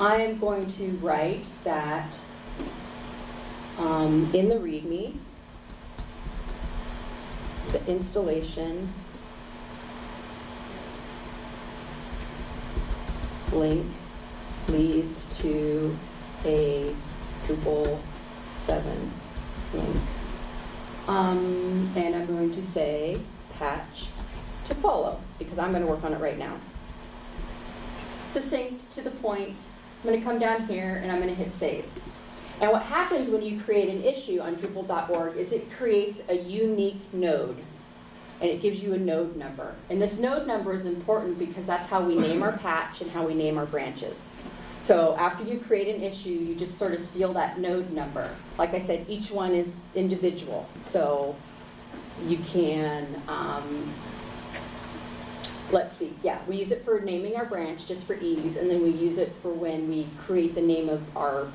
I am going to write that um, in the README, the installation link leads to a Drupal 7 link. Um, and I'm going to say patch to follow because I'm going to work on it right now. Succinct, to the point. I'm going to come down here and I'm going to hit save. And what happens when you create an issue on Drupal.org is it creates a unique node. And it gives you a node number. And this node number is important because that's how we name our patch and how we name our branches. So after you create an issue, you just sort of steal that node number. Like I said, each one is individual. So you can, um, let's see, yeah, we use it for naming our branch just for ease, and then we use it for when we create the name of our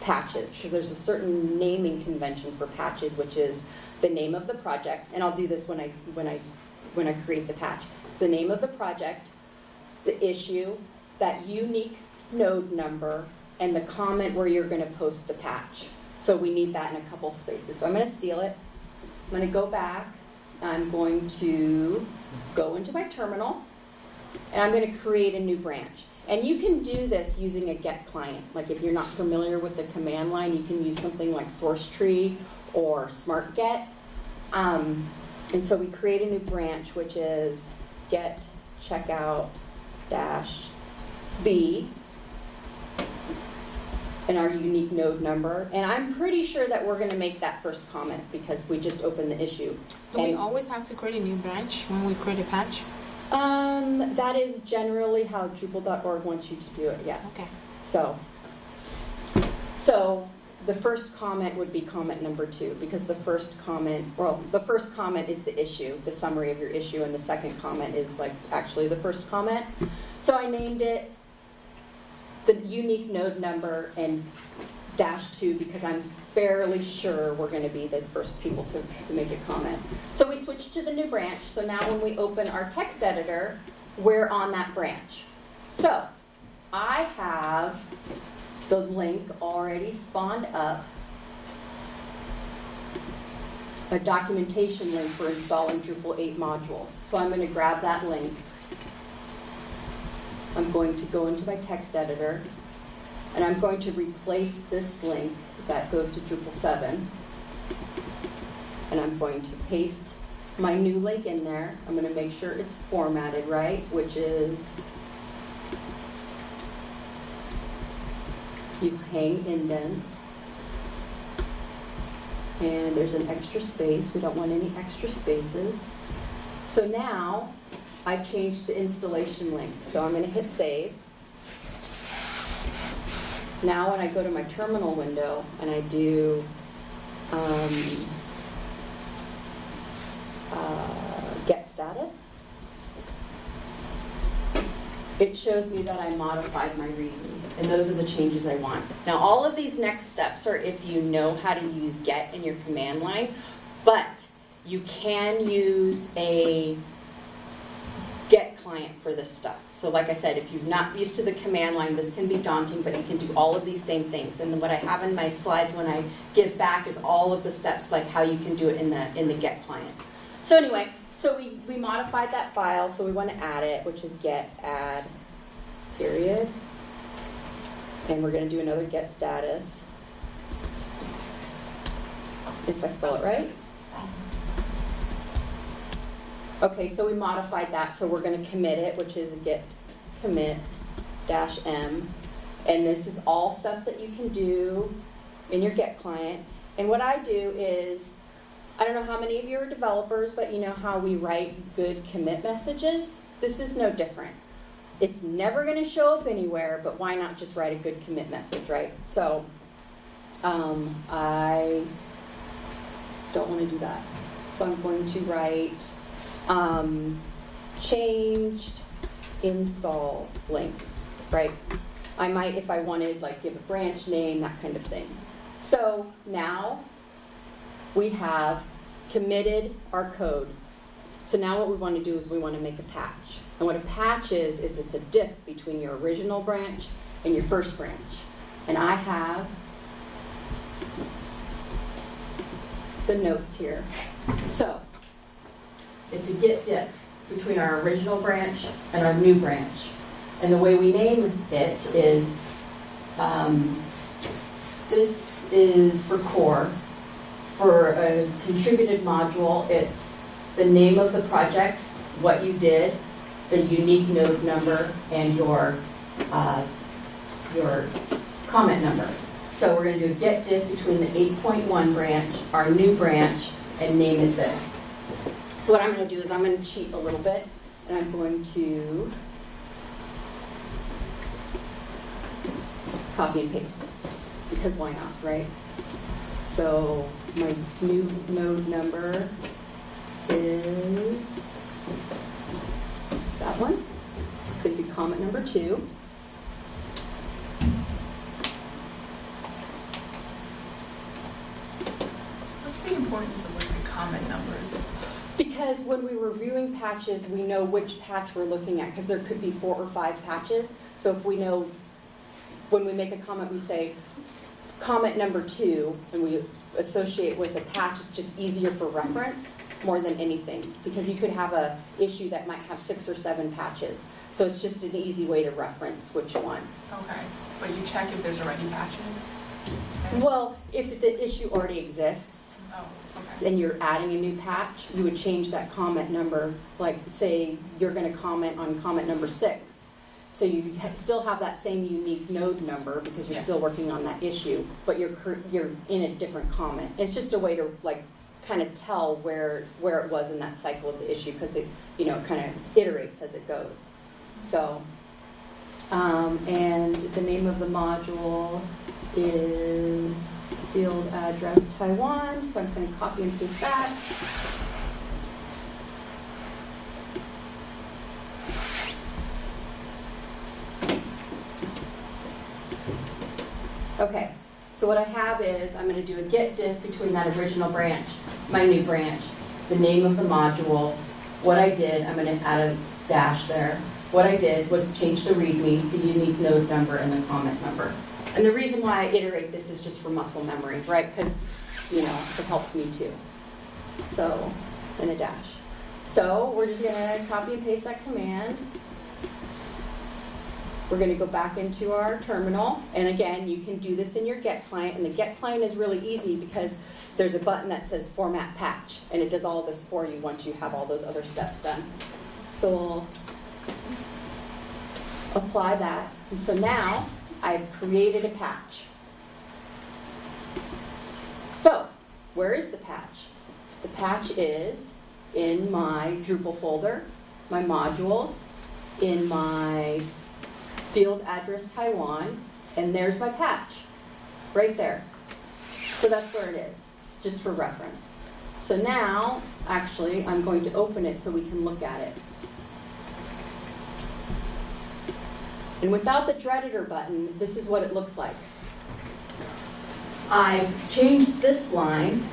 patches, because there's a certain naming convention for patches, which is the name of the project, and I'll do this when I when I when I create the patch. It's the name of the project, the issue, that unique node number, and the comment where you're going to post the patch. So we need that in a couple spaces. So I'm going to steal it. I'm going to go back. I'm going to go into my terminal, and I'm going to create a new branch. And you can do this using a git client. Like if you're not familiar with the command line, you can use something like SourceTree or SmartGit. Um, and so we create a new branch, which is git checkout dash B and our unique node number. And I'm pretty sure that we're going to make that first comment because we just opened the issue. Do we always have to create a new branch when we create a patch? Um, that is generally how Drupal.org wants you to do it, yes. Okay. So, so the first comment would be comment number two, because the first comment, well, the first comment is the issue, the summary of your issue, and the second comment is like actually the first comment. So I named it the unique node number and dash two because I'm fairly sure we're going to be the first people to, to make a comment. So we switched to the new branch. So now when we open our text editor, we're on that branch. So I have the link already spawned up, a documentation link for installing Drupal 8 modules. So I'm going to grab that link. I'm going to go into my text editor, and I'm going to replace this link that goes to Drupal 7. And I'm going to paste my new link in there. I'm going to make sure it's formatted right, which is you hang indents. And there's an extra space. We don't want any extra spaces. So now I've changed the installation link. So I'm going to hit save. Now when I go to my terminal window and I do um, uh, git status, it shows me that I modified my README, and those are the changes I want. Now, all of these next steps are if you know how to use git in your command line, but you can use a git client for this stuff. So like I said, if you're not used to the command line, this can be daunting, but you can do all of these same things. And what I have in my slides when I give back is all of the steps, like how you can do it in the, in the git client. So anyway, so we, we modified that file, so we want to add it, which is git add period. And we're going to do another git status. If I spell it right. Okay, so we modified that, so we're going to commit it, which is a git commit dash M. And this is all stuff that you can do in your Git client. And what I do is, I don't know how many of you are developers, but you know how we write good commit messages? This is no different. It's never going to show up anywhere, but why not just write a good commit message, right? So, um, I don't want to do that. So I'm going to write um, changed install link, right? I might, if I wanted, like give a branch name, that kind of thing. So now we have committed our code. So now what we want to do is we want to make a patch. And what a patch is, is it's a diff between your original branch and your first branch. And I have the notes here. So, it's a git diff between our original branch and our new branch. And the way we name it is, um, this is for core. For a contributed module, it's the name of the project, what you did, the unique node number, and your, uh, your comment number. So we're going to do a git diff between the 8.1 branch, our new branch, and name it this. So what I'm going to do is I'm going to cheat a little bit, and I'm going to copy and paste, because why not, right? So my new node number is that one. It's going to be comment number two. What's the importance of like the comment numbers? Because when we're reviewing patches, we know which patch we're looking at, because there could be four or five patches. So if we know, when we make a comment, we say, comment number two, and we associate with a patch, it's just easier for reference more than anything. Because you could have a issue that might have six or seven patches. So it's just an easy way to reference which one. Okay, but you check if there's already patches? Well, if the issue already exists, okay. and you're adding a new patch, you would change that comment number, like, say, you're gonna comment on comment number six. So you ha- still have that same unique node number, because you're Yeah. still working on that issue, but you're, you're in a different comment. It's just a way to, like, kind of tell where, where it was in that cycle of the issue, because they, you know, kind of iterates as it goes. So, um, and the name of the module is field address Taiwan, so I'm going to copy and paste that. Okay, so what I have is, I'm going to do a git diff between that original branch, my new branch, the name of the module, what I did, I'm going to add a dash there. What I did was change the README, the unique node number, and the comment number. And the reason why I iterate this is just for muscle memory, right? Because, you know, it helps me too. So, then a dash. So, we're just gonna copy and paste that command. We're gonna go back into our terminal, and again, you can do this in your git client, and the git client is really easy because there's a button that says format patch, and it does all this for you once you have all those other steps done. So we'll apply that, and so now I've created a patch. So, where is the patch? The patch is in my Drupal folder, my modules, in my field address Taiwan, and there's my patch, right there. So that's where it is, just for reference. So now, actually, I'm going to open it so we can look at it. And without the Dredditor button, this is what it looks like. I've changed this line,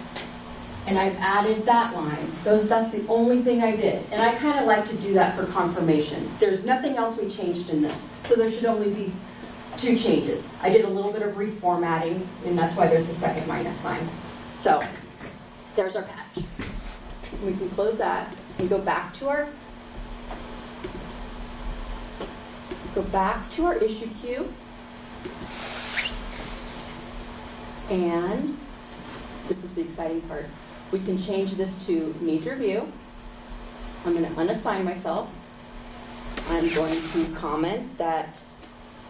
and I've added that line. Those, that's the only thing I did. And I kind of like to do that for confirmation. There's nothing else we changed in this, so there should only be two changes. I did a little bit of reformatting, and that's why there's the second minus sign. So, there's our patch. We can close that and go back to our go back to our issue queue. And this is the exciting part. We can change this to needs review. I'm going to unassign myself. I'm going to comment that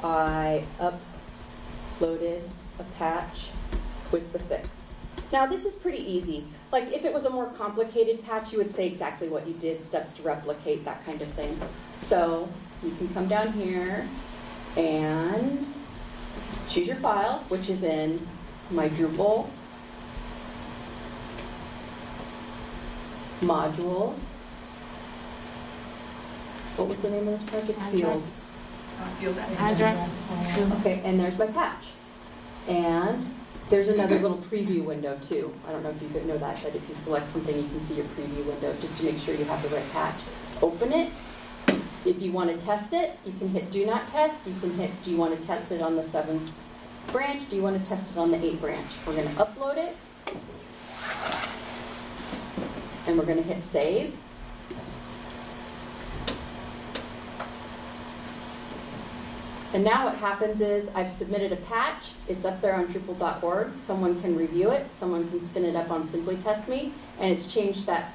I uploaded a patch with the fix. Now, this is pretty easy. Like, if it was a more complicated patch, you would say exactly what you did, steps to replicate, that kind of thing. So, you can come down here and choose your file, which is in my Drupal modules. What was the name of this project? Field. Address, Uh, Field address. Okay, and there's my patch. And there's another little preview window too. I don't know if you could know that, but if you select something, you can see your preview window just to make sure you have the right patch. Open it. If you want to test it, you can hit do not test. You can hit do you want to test it on the seventh branch? Do you want to test it on the eighth branch? We're going to upload it. And we're going to hit save. And now what happens is I've submitted a patch, it's up there on Drupal.org, someone can review it, someone can spin it up on Simply Test Me, and it's changed that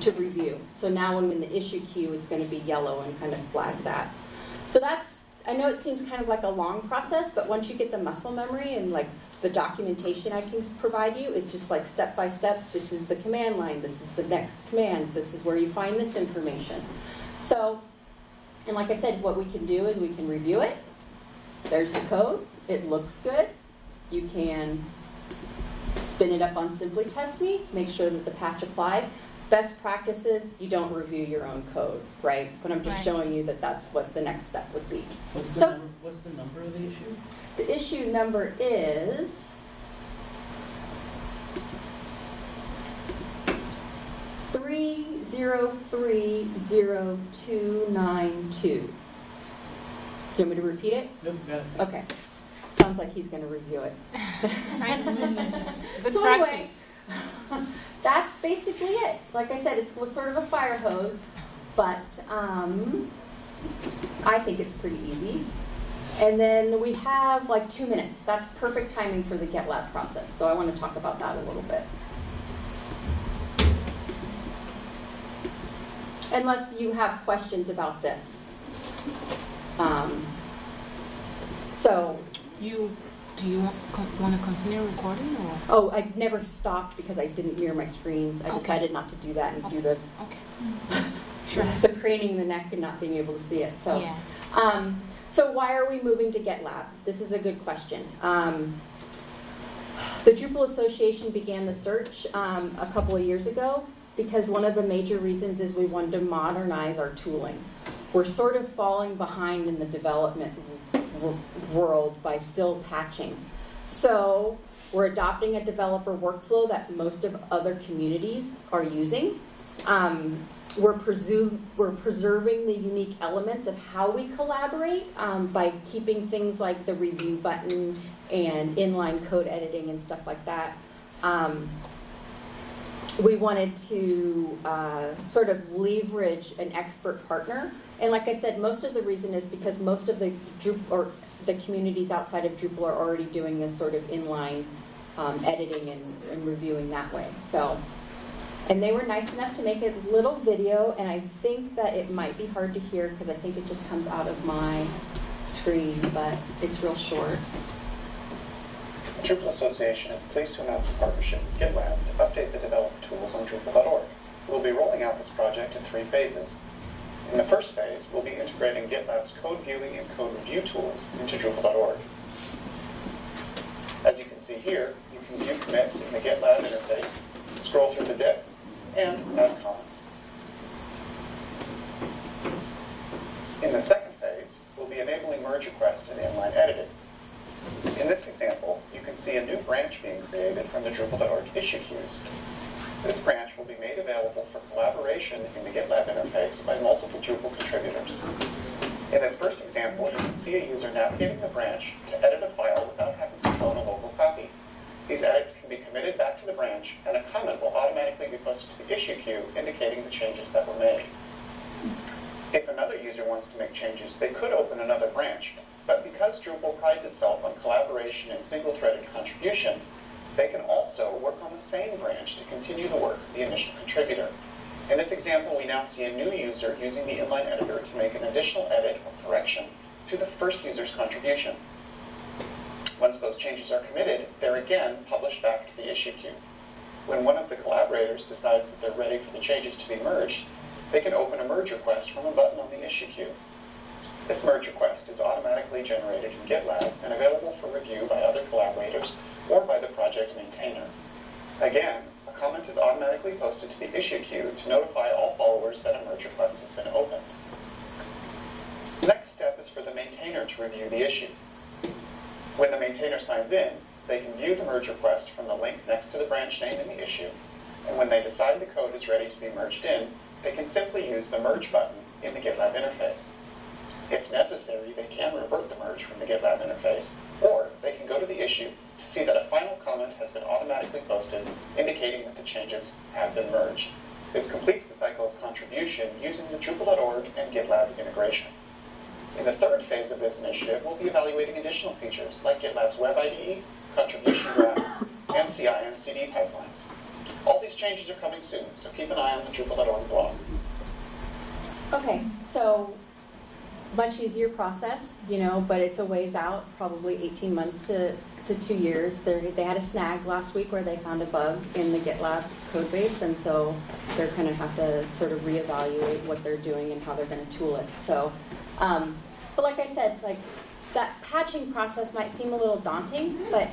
to review. So now when in the issue queue, it's going to be yellow and kind of flag that. So that's, I know it seems kind of like a long process, but once you get the muscle memory and like the documentation I can provide you, it's just like step by step, this is the command line, this is the next command, this is where you find this information. So and like I said, what we can do is we can review it. There's the code. It looks good. You can spin it up on Simply Test Me, make sure that the patch applies. Best practices, you don't review your own code, right? But I'm just Right. showing you that that's what the next step would be. What's the, So- number, what's the number of the issue? The issue number is three zero three zero two nine two. Do you want me to repeat it? Nope, got it. Okay. Sounds like he's gonna review it. Good So anyway, practice. That's basically it. Like I said, it's sort of a fire hose, but um, I think it's pretty easy. And then we have like two minutes. That's perfect timing for the GitLab process. So I want to talk about that a little bit. Unless you have questions about this. Um, so You, do you want to, want to continue recording or? Oh, I never stopped because I didn't mirror my screens. I Okay. decided not to do that and do the, Okay. Sure. the craning the neck and not being able to see it. So, Yeah. um, so why are we moving to GitLab? This is a good question. Um, the Drupal Association began the search um, a couple of years ago because one of the major reasons is we wanted to modernize our tooling. We're sort of falling behind in the development world by still patching. So we're adopting a developer workflow that most of other communities are using. Um, we're, presu- we're preserving the unique elements of how we collaborate um, by keeping things like the review button and inline code editing and stuff like that. Um, we wanted to uh, sort of leverage an expert partner. And like I said, most of the reason is because most of the Drupal or the communities outside of Drupal are already doing this sort of inline um, editing and, and reviewing that way. So, and they were nice enough to make a little video, and I think that it might be hard to hear because I think it just comes out of my screen, but it's real short. The Drupal Association is pleased to announce a partnership with GitLab to update the development tools on Drupal.org. We'll be rolling out this project in three phases. In the first phase, we'll be integrating GitLab's code viewing and code review tools into Drupal.org. As you can see here, you can view commits in the GitLab interface, scroll through the diff, and add comments. In the second phase, we'll be enabling merge requests and inline editing. In this example, you can see a new branch being created from the Drupal.org issue queues. This branch will be made available for collaboration in the GitLab interface by multiple Drupal contributors. In this first example, you can see a user navigating the branch to edit a file without having to own a local copy. These edits can be committed back to the branch, and a comment will automatically be posted to the issue queue indicating the changes that were made. If another user wants to make changes, they could open another branch, but because Drupal prides itself on collaboration and single-threaded contribution, they can also work on the same branch to continue the work of the initial contributor. In this example, we now see a new user using the inline editor to make an additional edit or correction to the first user's contribution. Once those changes are committed, they're again published back to the issue queue. When one of the collaborators decides that they're ready for the changes to be merged, they can open a merge request from a button on the issue queue. This merge request is automatically generated in GitLab and available for review by other collaborators or by the project maintainer. Again, a comment is automatically posted to the issue queue to notify all followers that a merge request has been opened. The next step is for the maintainer to review the issue. When the maintainer signs in, they can view the merge request from the link next to the branch name in the issue, and when they decide the code is ready to be merged in, they can simply use the merge button in the GitLab interface. If necessary, they can revert the merge from the GitLab interface, or they can go to the issue to see that a final comment has been automatically posted indicating that the changes have been merged. This completes the cycle of contribution using the Drupal.org and GitLab integration. In the third phase of this initiative, we'll be evaluating additional features like GitLab's Web IDE, contribution graph, and CI and CD pipelines. All these changes are coming soon, so keep an eye on the Drupal.org blog. Okay, so much easier process, you know, but it's a ways out, probably 18 months to, to two years. They're, they had a snag last week where they found a bug in the GitLab code base, and so they're going to have to sort of reevaluate what they're doing and how they're going to tool it. So, um, but like I said, like that patching process might seem a little daunting, but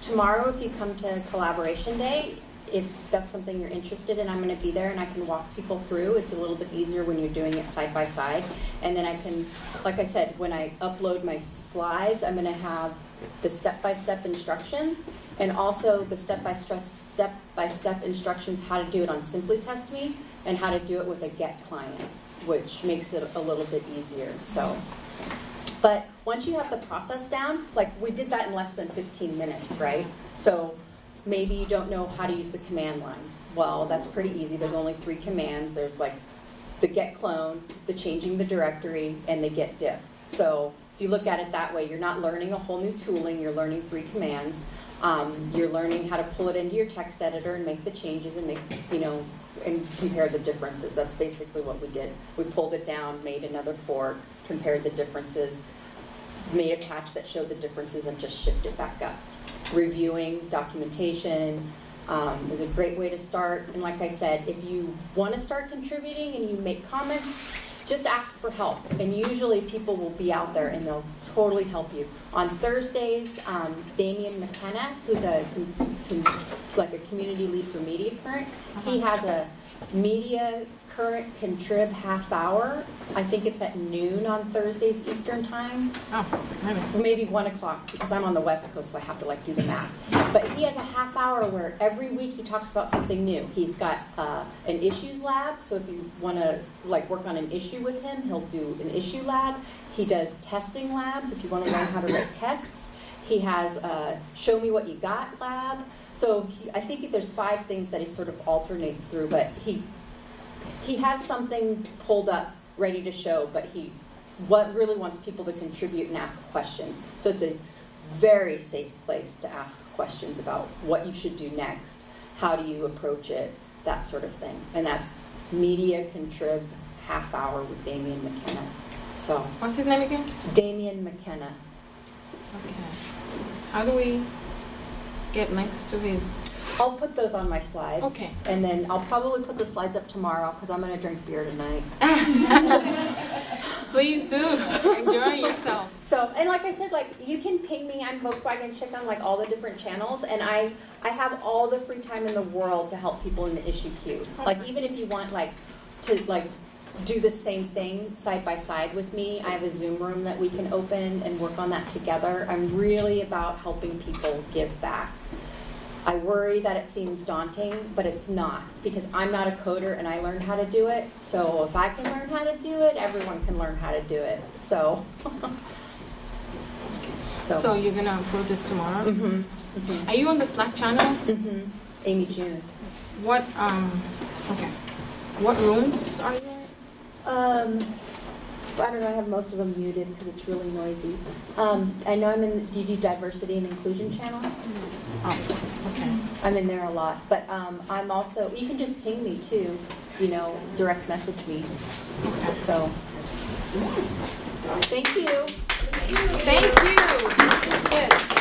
tomorrow if you come to collaboration day, if that's something you're interested in, I'm going to be there and I can walk people through. It's a little bit easier when you're doing it side by side. And then I can, like I said, when I upload my slides, I'm going to have the step by step instructions and also the step by step by step instructions how to do it on Simply Test Me and how to do it with a git client, which makes it a little bit easier. So. But once you have the process down, like we did that in less than 15 minutes, right? So maybe you don't know how to use the command line. Well, that's pretty easy. There's only three commands. There's like the git clone, the changing the directory, and the git diff. So if you look at it that way, you're not learning a whole new tooling. You're learning three commands. Um, you're learning how to pull it into your text editor and make the changes and make, you know, and compare the differences. That's basically what we did. We pulled it down, made another fork, compared the differences, made a patch that showed the differences, and just shipped it back up. Reviewing documentation um, is a great way to start. And like I said, if you want to start contributing and you make comments, just ask for help. And usually people will be out there and they'll totally help you. On Thursdays, um, Damien McKenna, who's a like a community lead for Media Current, he has a Media Current Contrib half hour. I think it's at noon on Thursdays Eastern Time Oh, maybe. maybe one o'clock because I'm on the West Coast, so I have to like do the math. But he has a half hour where every week he talks about something new. He's got uh, an issues lab, so if you want to like work on an issue with him, he'll do an issue lab. He does testing labs if you want to learn how to write tests. He has a show me what you got lab. So he, I think there's five things that he sort of alternates through, but he he has something pulled up ready to show, but he what really wants people to contribute and ask questions. So it's a very safe place to ask questions about what you should do next, how do you approach it, that sort of thing. And that's Media Contrib Half Hour with Damien McKenna. So What's his name again? Damien McKenna. Okay. How do we get links to his? I'll put those on my slides. Okay. And then I'll probably put the slides up tomorrow because I'm going to drink beer tonight. Please do. Enjoy yourself. So, and like I said, like you can ping me. I'm Volkswagen Chick on like all the different channels, and I I have all the free time in the world to help people in the issue queue. Like even if you want like to like do the same thing side by side with me, I have a Zoom room that we can open and work on that together. I'm really about helping people give back. I worry that it seems daunting, but it's not because I'm not a coder and I learned how to do it. So if I can learn how to do it, everyone can learn how to do it. So, So, you're gonna upload this tomorrow? Mm -hmm. hmm Are you on the Slack channel? Mm -hmm. AmyJune. What um? Okay. What rooms are you in? Um, I don't know. I have most of them muted because it's really noisy. Um, I know I'm in. Do you do diversity and inclusion channels? Oh, okay. I'm in there a lot, but um, I'm also. You can just ping me too. you know, direct message me. So, thank you. Thank you. Good.